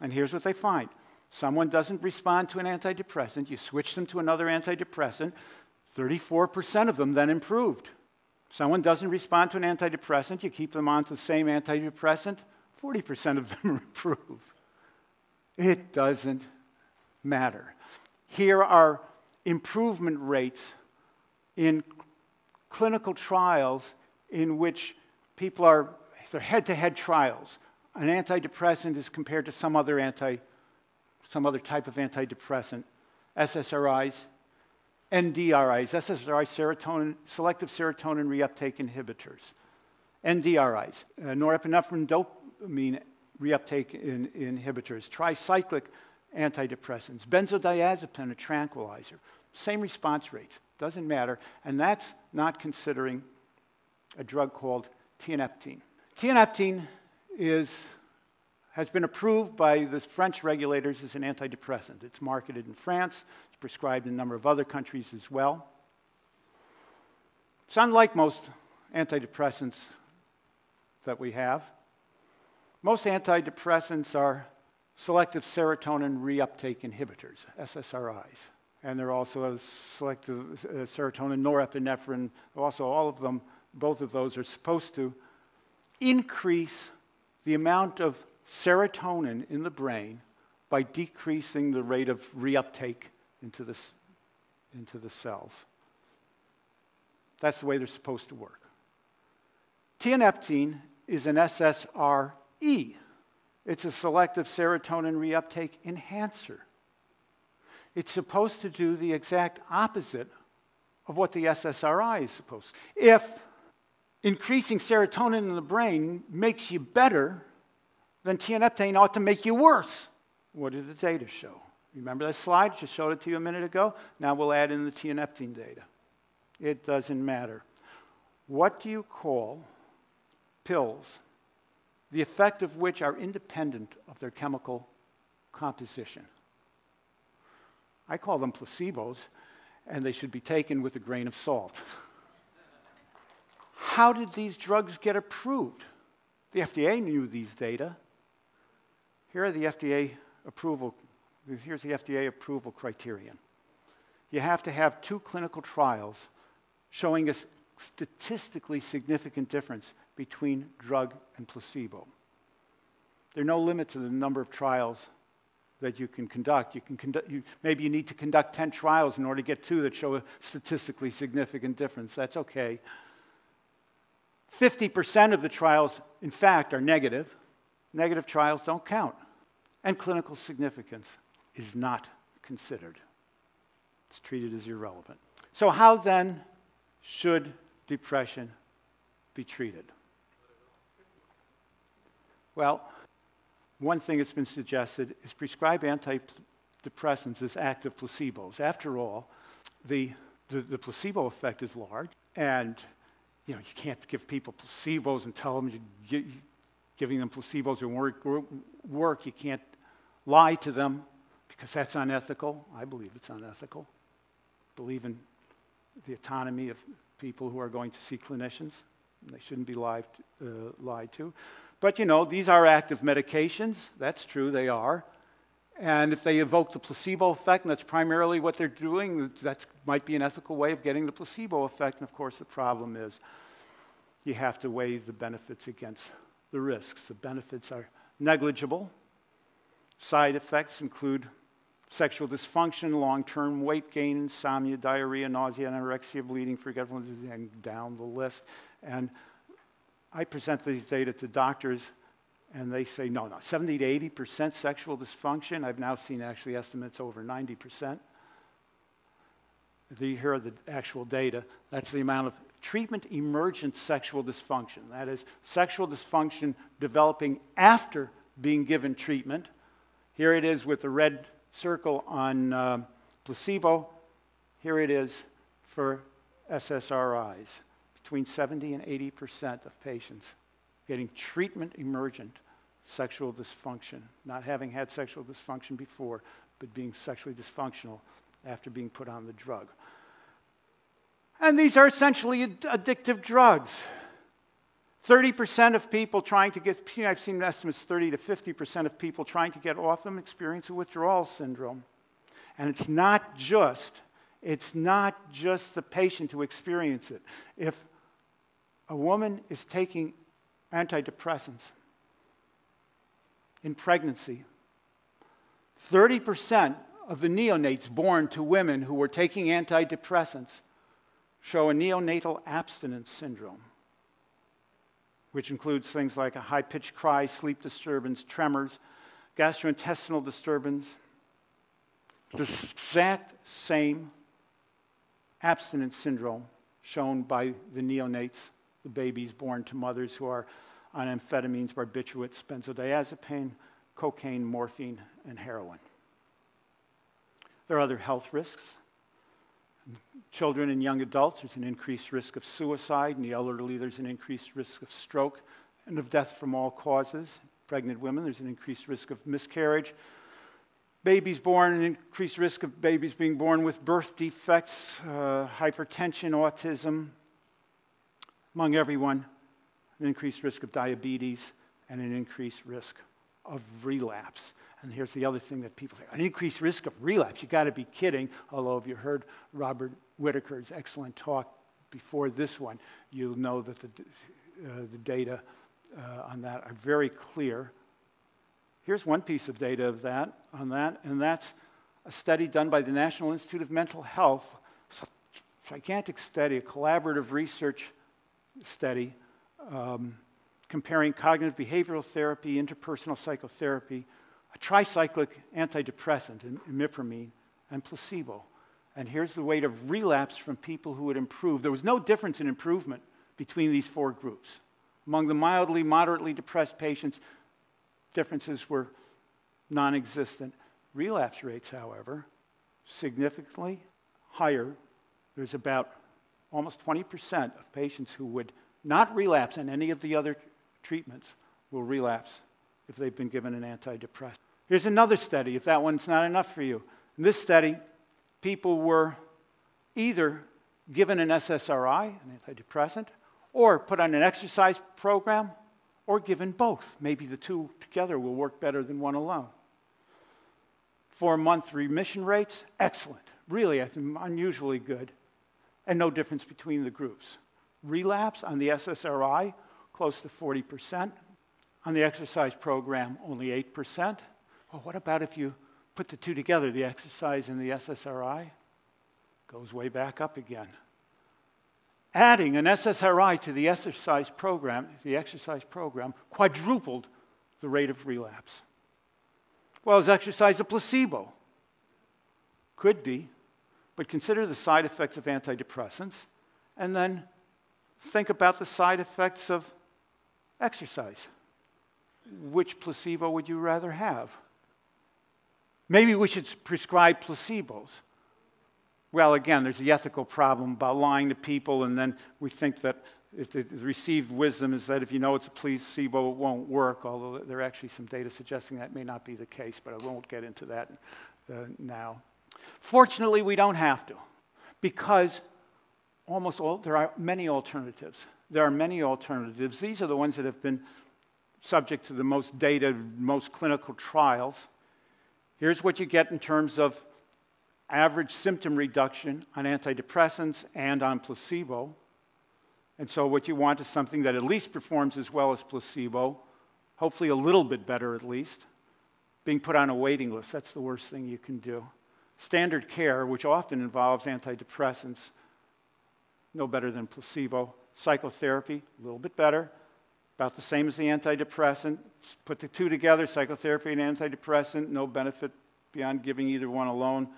And here's what they find someone doesn't respond to an antidepressant, you switch them to another antidepressant, 34% of them then improved. Someone doesn't respond to an antidepressant, you keep them on to the same antidepressant, 40% of them improve. It doesn't matter. Here are improvement rates in clinical trials in which people are, they're head to head trials. An antidepressant is compared to some other, anti, some other type of antidepressant, SSRIs, NDRIs, SSRI serotonin, selective serotonin reuptake inhibitors, NDRIs, uh, norepinephrine dopamine reuptake in, inhibitors, tricyclic antidepressants, benzodiazepine, a tranquilizer. Same response rates, doesn't matter. And that's not considering a drug called tianeptine. Tianeptine is, has been approved by the French regulators as an antidepressant. It's marketed in France, prescribed in a number of other countries as well. It's unlike most antidepressants that we have. Most antidepressants are selective serotonin reuptake inhibitors, SSRIs. And they're also selective uh, serotonin norepinephrine. Also, all of them, both of those are supposed to increase the amount of serotonin in the brain by decreasing the rate of reuptake into the, into the cells. That's the way they're supposed to work. Tianeptine is an SSRE. It's a selective serotonin reuptake enhancer. It's supposed to do the exact opposite of what the SSRI is supposed to. If increasing serotonin in the brain makes you better, then tianeptine ought to make you worse. What do the data show? Remember that slide? Just showed it to you a minute ago. Now we'll add in the tianeptine data. It doesn't matter. What do you call pills, the effect of which are independent of their chemical composition? I call them placebos, and they should be taken with a grain of salt. How did these drugs get approved? The FDA knew these data. Here are the FDA approval, here's the FDA approval criterion. You have to have two clinical trials showing a statistically significant difference between drug and placebo. There are no limit to the number of trials that you can conduct. You can conduct you, maybe you need to conduct 10 trials in order to get two that show a statistically significant difference. That's okay. 50% of the trials, in fact, are negative. Negative trials don't count. And clinical significance is not considered, it's treated as irrelevant. So, how then should depression be treated? Well, one thing that's been suggested is prescribe antidepressants as active placebos. After all, the, the, the placebo effect is large, and you know, you can't give people placebos and tell them you're giving them placebos and work, work. You can't lie to them because that's unethical. I believe it's unethical. Believe in the autonomy of people who are going to see clinicians. They shouldn't be lied, uh, lied to. But you know, these are active medications. That's true, they are. And if they evoke the placebo effect, and that's primarily what they're doing, that might be an ethical way of getting the placebo effect. And of course, the problem is you have to weigh the benefits against the risks. The benefits are negligible. Side effects include sexual dysfunction, long term weight gain, insomnia, diarrhea, nausea, anorexia, bleeding, forgetfulness, and down the list. And I present these data to doctors, and they say, no, no, 70 to 80% sexual dysfunction. I've now seen actually estimates over 90%. Here are the actual data. That's the amount of treatment emergent sexual dysfunction. That is, sexual dysfunction developing after being given treatment. Here it is with the red circle on uh, placebo. Here it is for SSRIs between 70 and 80 percent of patients getting treatment emergent sexual dysfunction, not having had sexual dysfunction before, but being sexually dysfunctional after being put on the drug. And these are essentially addictive drugs. 30% of people trying to get, I've seen estimates 30 to 50% of people trying to get off them experience a withdrawal syndrome. And it's not just, it's not just the patient who experiences it. If a woman is taking antidepressants in pregnancy, 30% of the neonates born to women who were taking antidepressants show a neonatal abstinence syndrome, which includes things like a high pitched cry, sleep disturbance, tremors, gastrointestinal disturbance, the exact same abstinence syndrome shown by the neonates the babies born to mothers who are on amphetamines, barbiturates, benzodiazepine, cocaine, morphine, and heroin. There are other health risks. Children and young adults, there's an increased risk of suicide. In the elderly, there's an increased risk of stroke and of death from all causes. Pregnant women, there's an increased risk of miscarriage. Babies born, an increased risk of babies being born with birth defects, uh, hypertension, autism, among everyone, an increased risk of diabetes and an increased risk of relapse. And here's the other thing that people say an increased risk of relapse. You've got to be kidding. Although, if you heard Robert Whitaker's excellent talk before this one, you'll know that the, uh, the data uh, on that are very clear. Here's one piece of data of that, on that, and that's a study done by the National Institute of Mental Health. A gigantic study, a collaborative research study um, comparing cognitive behavioral therapy, interpersonal psychotherapy, a tricyclic antidepressant, imipramine, and placebo. And here's the rate of relapse from people who had improved. There was no difference in improvement between these four groups. Among the mildly, moderately depressed patients, differences were non existent. Relapse rates, however, significantly higher. There's about almost 20% of patients who would not relapse on any of the other treatments will relapse if they've been given an antidepressant. Here's another study, if that one's not enough for you. In this study, people were either given an SSRI, an antidepressant, or put on an exercise program, or given both. Maybe the two together will work better than one alone. Four month remission rates, excellent. Really unusually good. And no difference between the groups. Relapse on the SSRI, close to 40%. On the exercise program, only 8%. Well, what about if you put the two together, the exercise and the SSRI? Goes way back up again. Adding an SSRI to the exercise program, the exercise program, quadrupled the rate of relapse. Well, is exercise a placebo? Could be, but consider the side effects of antidepressants and then think about the side effects of exercise. Which placebo would you rather have? Maybe we should prescribe placebos. Well, again, there's the ethical problem about lying to people, and then we think that the received wisdom is that if you know it's a placebo, it won't work, although there are actually some data suggesting that may not be the case, but I won't get into that uh, now. Fortunately, we don't have to, because almost all, there are many alternatives. There are many alternatives. These are the ones that have been subject to the most data, most clinical trials. Here's what you get in terms of average symptom reduction on antidepressants and on placebo. And so, what you want is something that at least performs as well as placebo, hopefully, a little bit better at least. Being put on a waiting list, that's the worst thing you can do. Standard care, which often involves antidepressants, no better than placebo. Psychotherapy, a little bit better, about the same as the antidepressant. Put the two together psychotherapy and antidepressant, no benefit beyond giving either one alone.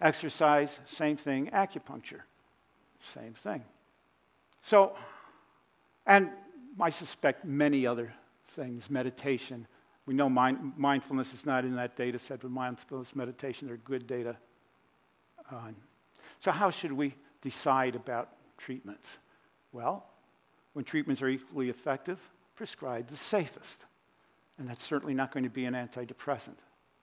Exercise, same thing. Acupuncture, same thing. So, and I suspect many other things, meditation. We know mind, mindfulness is not in that data set, but mindfulness meditation, are good data. So, how should we decide about treatments? Well, when treatments are equally effective, prescribe the safest. And that's certainly not going to be an antidepressant.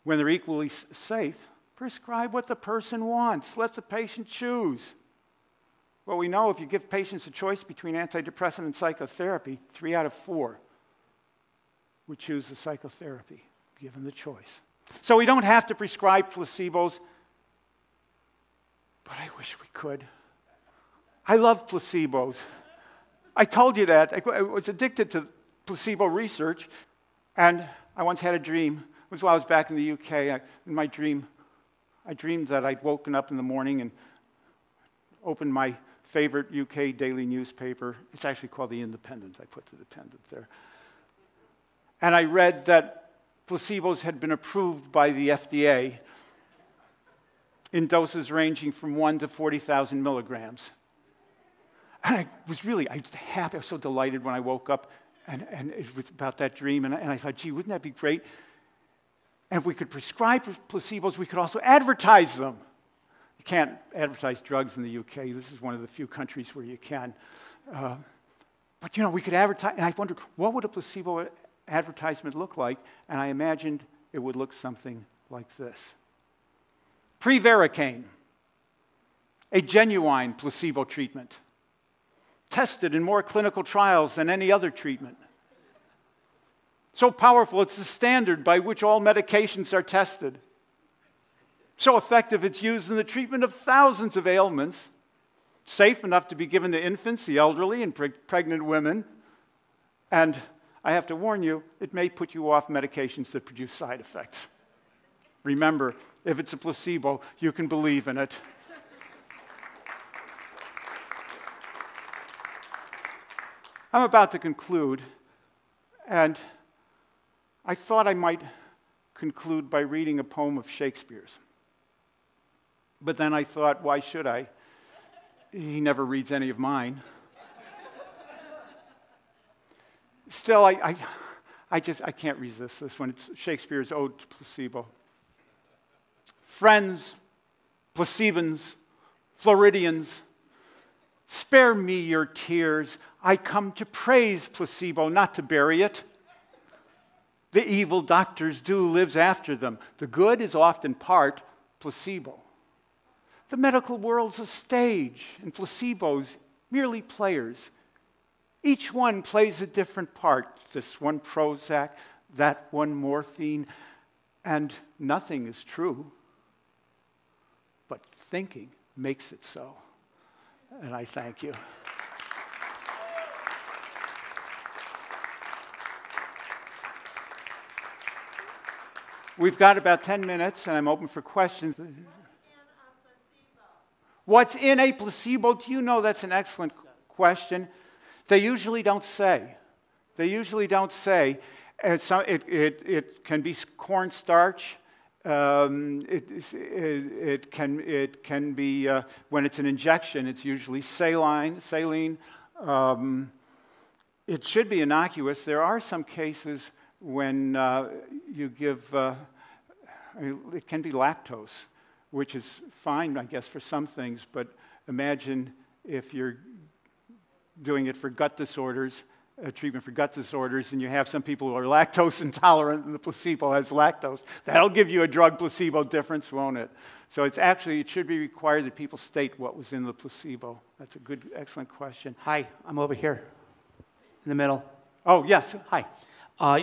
When they're equally safe, Prescribe what the person wants. Let the patient choose. Well, we know if you give patients a choice between antidepressant and psychotherapy, three out of four would choose the psychotherapy, given the choice. So we don't have to prescribe placebos, but I wish we could. I love placebos. I told you that. I was addicted to placebo research, and I once had a dream. It was while I was back in the UK. I, in my dream, I dreamed that I'd woken up in the morning and opened my favorite UK daily newspaper. It's actually called The Independent. I put The Independent there. And I read that placebos had been approved by the FDA in doses ranging from 1 to 40,000 milligrams. And I was really, I was happy, I was so delighted when I woke up and, and it was about that dream. And I, and I thought, gee, wouldn't that be great and if we could prescribe placebos, we could also advertise them. You can't advertise drugs in the UK. This is one of the few countries where you can. Uh, but you know, we could advertise, and I wondered what would a placebo advertisement look like? And I imagined it would look something like this Prevaricane, a genuine placebo treatment, tested in more clinical trials than any other treatment. So powerful, it's the standard by which all medications are tested. So effective, it's used in the treatment of thousands of ailments. Safe enough to be given to infants, the elderly, and pre- pregnant women. And I have to warn you, it may put you off medications that produce side effects. Remember, if it's a placebo, you can believe in it. I'm about to conclude, and I thought I might conclude by reading a poem of Shakespeare's. But then I thought, why should I? He never reads any of mine. Still, I, I, I just I can't resist this one. It's Shakespeare's Ode to Placebo. friends, placebans, Floridians, spare me your tears. I come to praise placebo, not to bury it. The evil doctors do lives after them. The good is often part placebo. The medical world's a stage, and placebos merely players. Each one plays a different part. This one Prozac, that one morphine, and nothing is true. But thinking makes it so. And I thank you. We've got about 10 minutes, and I'm open for questions. What's in a placebo? Do you know that's an excellent question? They usually don't say. They usually don't say. It, it, it can be cornstarch. Um, it, it, it, can, it can be, uh, when it's an injection, it's usually saline. saline. Um, it should be innocuous. There are some cases when uh, you give, uh, it can be lactose, which is fine, I guess, for some things, but imagine if you're doing it for gut disorders, a treatment for gut disorders, and you have some people who are lactose intolerant and the placebo has lactose. That'll give you a drug placebo difference, won't it? So it's actually, it should be required that people state what was in the placebo. That's a good, excellent question. Hi, I'm over here in the middle. Oh, yes. Hi. Uh,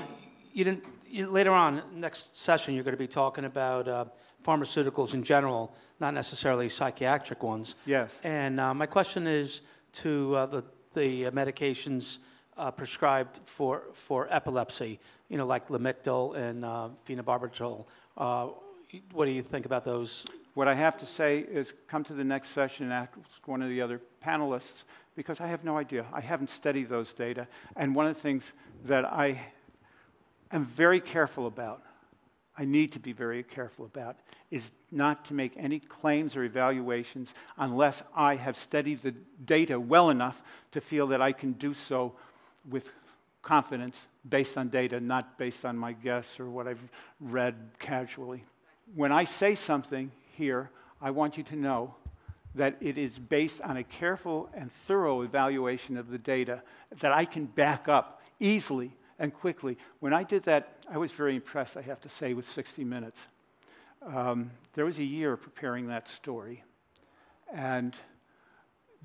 you didn't, you, later on, next session, you're going to be talking about uh, pharmaceuticals in general, not necessarily psychiatric ones. Yes. And uh, my question is to uh, the, the medications uh, prescribed for, for epilepsy, you know, like Lamictal and uh, phenobarbital. Uh, what do you think about those? What I have to say is come to the next session and ask one of the other panelists because I have no idea. I haven't studied those data. And one of the things that I am very careful about, I need to be very careful about, is not to make any claims or evaluations unless I have studied the data well enough to feel that I can do so with confidence based on data, not based on my guess or what I've read casually. When I say something here, I want you to know that it is based on a careful and thorough evaluation of the data that I can back up easily and quickly. When I did that, I was very impressed, I have to say, with 60 Minutes. Um, there was a year preparing that story, and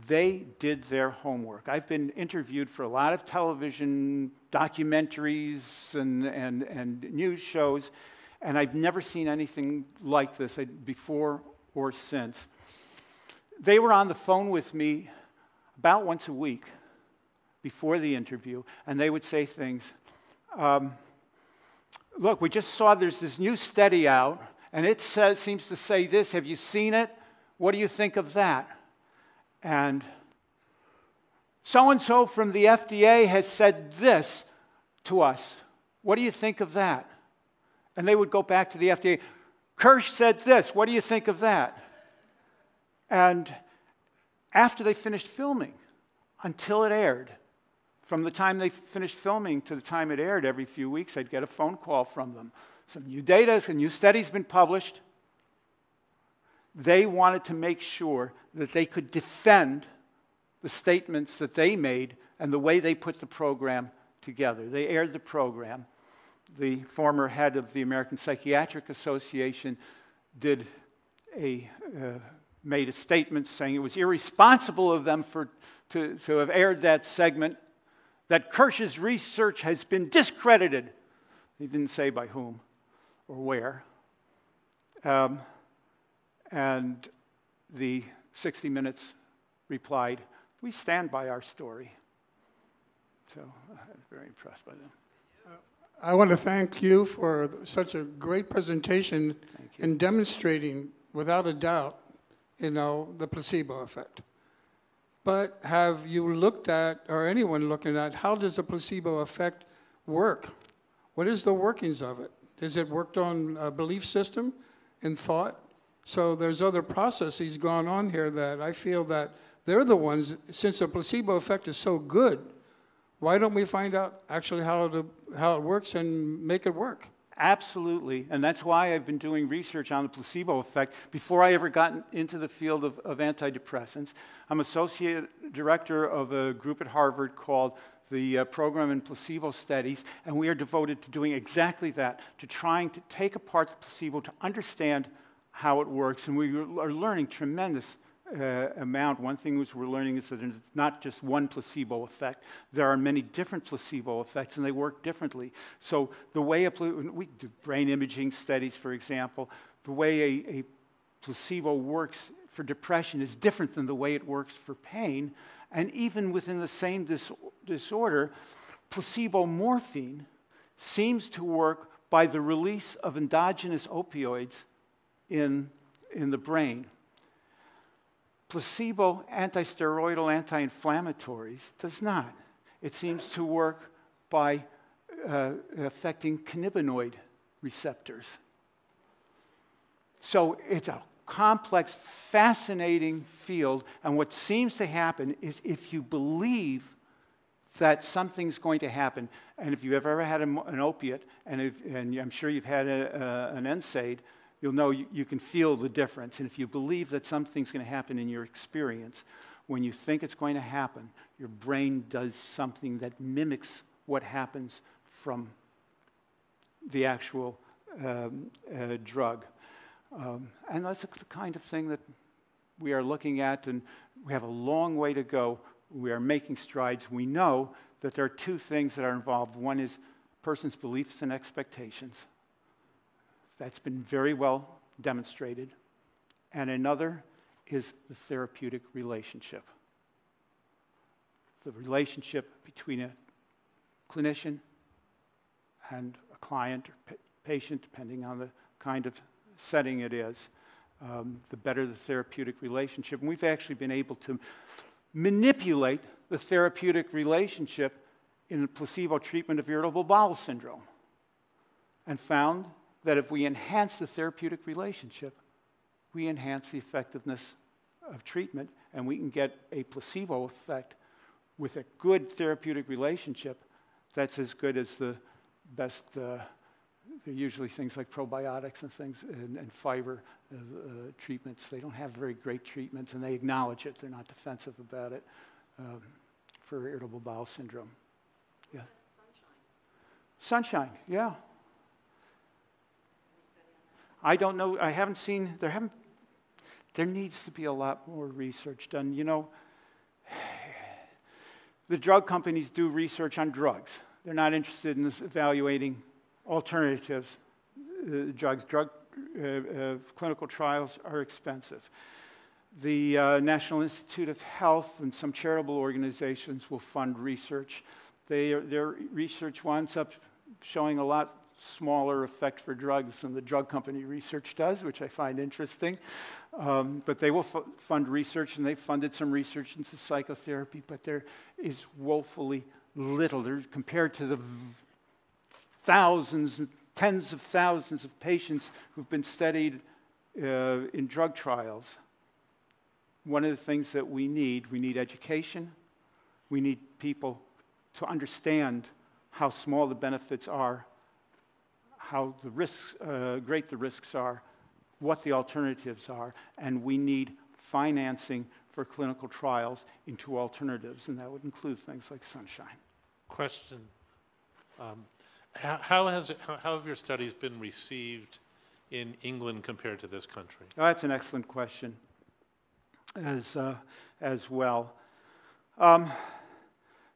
they did their homework. I've been interviewed for a lot of television documentaries and, and, and news shows, and I've never seen anything like this before or since. They were on the phone with me about once a week before the interview, and they would say things. Um, Look, we just saw there's this new study out, and it says, seems to say this. Have you seen it? What do you think of that? And so and so from the FDA has said this to us. What do you think of that? And they would go back to the FDA. Kirsch said this. What do you think of that? And after they finished filming, until it aired, from the time they finished filming to the time it aired, every few weeks, I'd get a phone call from them. Some new data, some new studies been published. They wanted to make sure that they could defend the statements that they made and the way they put the program together. They aired the program. The former head of the American Psychiatric Association did a, uh, made a statement saying it was irresponsible of them for, to, to have aired that segment that Kirsch's research has been discredited. He didn't say by whom or where. Um, and the 60 Minutes replied, We stand by our story. So uh, I was very impressed by them. I want to thank you for such a great presentation and demonstrating, without a doubt, you know, the placebo effect. But have you looked at, or anyone looking at, how does the placebo effect work? What is the workings of it? Is it worked on a belief system and thought? So there's other processes going on here that I feel that they're the ones, since the placebo effect is so good, why don't we find out actually how, to, how it works and make it work? Absolutely. And that's why I've been doing research on the placebo effect before I ever got into the field of, of antidepressants. I'm associate director of a group at Harvard called the uh, Program in Placebo Studies, and we are devoted to doing exactly that, to trying to take apart the placebo to understand how it works. And we are learning tremendous uh, amount. One thing was we're learning is that it's not just one placebo effect. There are many different placebo effects, and they work differently. So the way a we do brain imaging studies, for example, the way a, a placebo works for depression is different than the way it works for pain. And even within the same dis- disorder, placebo morphine seems to work by the release of endogenous opioids in, in the brain. Placebo antisteroidal anti inflammatories does not. It seems to work by uh, affecting cannabinoid receptors. So it's a complex, fascinating field, and what seems to happen is if you believe that something's going to happen, and if you've ever had an opiate, and, if, and I'm sure you've had a, a, an NSAID, you'll know you, you can feel the difference. And if you believe that something's going to happen in your experience, when you think it's going to happen, your brain does something that mimics what happens from the actual um, uh, drug. Um, and that's the kind of thing that we are looking at, and we have a long way to go. We are making strides. We know that there are two things that are involved. One is a person's beliefs and expectations. That's been very well demonstrated. And another is the therapeutic relationship. The relationship between a clinician and a client or pa- patient, depending on the kind of setting it is, um, the better the therapeutic relationship. And we've actually been able to manipulate the therapeutic relationship in the placebo treatment of irritable bowel syndrome and found that if we enhance the therapeutic relationship, we enhance the effectiveness of treatment and we can get a placebo effect with a good therapeutic relationship that's as good as the best. Uh, they're usually things like probiotics and things and, and fiber uh, uh, treatments. They don't have very great treatments and they acknowledge it. They're not defensive about it um, for irritable bowel syndrome. Yeah. Sunshine. Sunshine, yeah. I don't know, I haven't seen, there haven't, there needs to be a lot more research done. You know, the drug companies do research on drugs. They're not interested in evaluating alternatives, uh, drugs. Drug uh, uh, clinical trials are expensive. The uh, National Institute of Health and some charitable organizations will fund research. They, their research winds up showing a lot smaller effect for drugs than the drug company research does, which I find interesting. Um, but they will f- fund research, and they've funded some research into psychotherapy, but there is woefully little there, compared to the v- thousands and tens of thousands of patients who've been studied uh, in drug trials. One of the things that we need, we need education, we need people to understand how small the benefits are how the risks, uh, great the risks are, what the alternatives are, and we need financing for clinical trials into alternatives, and that would include things like sunshine. Question. Um, how, how, has it, how, how have your studies been received in England compared to this country? Oh, that's an excellent question as, uh, as well. Um,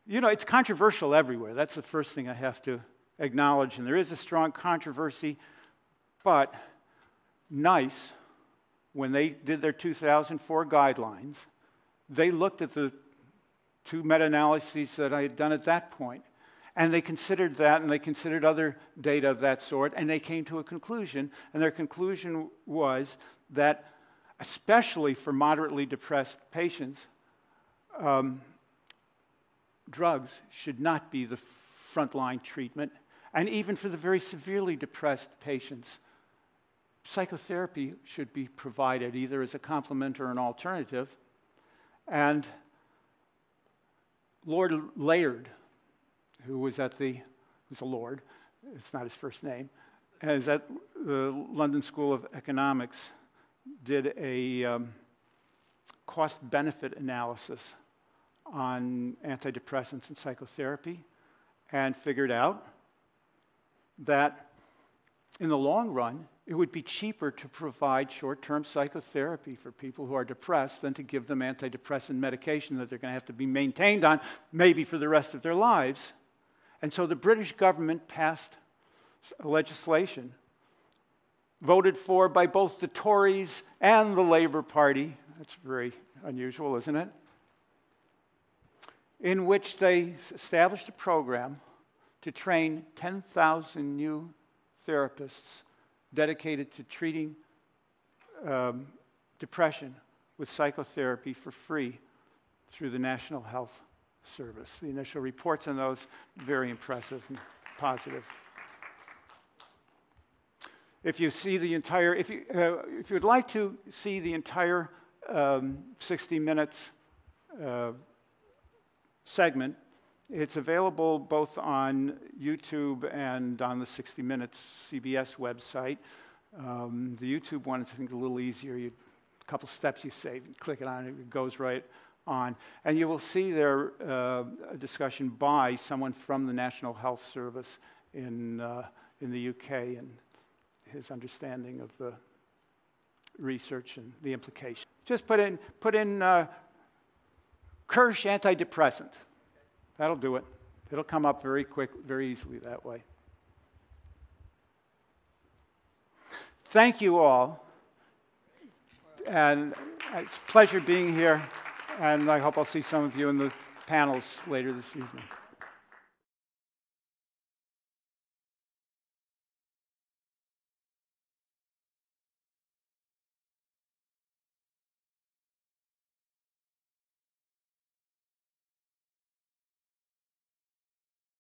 you know, it's controversial everywhere. That's the first thing I have to acknowledge, and there is a strong controversy, but NICE, when they did their 2004 guidelines, they looked at the two meta analyses that I had done at that point, and they considered that and they considered other data of that sort, and they came to a conclusion. And their conclusion was that, especially for moderately depressed patients, um, drugs should not be the frontline treatment and even for the very severely depressed patients, psychotherapy should be provided either as a complement or an alternative. And Lord Layard, who was at the, who's a lord, it's not his first name, is at the London School of Economics did a um, cost benefit analysis on antidepressants and psychotherapy and figured out that in the long run, it would be cheaper to provide short term psychotherapy for people who are depressed than to give them antidepressant medication that they're going to have to be maintained on, maybe for the rest of their lives. And so the British government passed legislation voted for by both the Tories and the Labour Party. That's very unusual, isn't it? In which they established a program to train 10,000 new therapists dedicated to treating um, depression with psychotherapy for free through the National Health Service. The initial reports on those very impressive and positive. If you see the entire, if you, uh, if you would like to see the entire um, 60 minutes uh, segment, it's available both on YouTube and on the 60 Minutes CBS website. Um, the YouTube one is, I think, a little easier. You, a couple steps you save, you click it on, it goes right on. And you will see there uh, a discussion by someone from the National Health Service in, uh, in the UK and his understanding of the research and the implication. Just put in, put in uh, Kirsch antidepressant. That'll do it. It'll come up very quick, very easily that way. Thank you all. And it's a pleasure being here. And I hope I'll see some of you in the panels later this evening.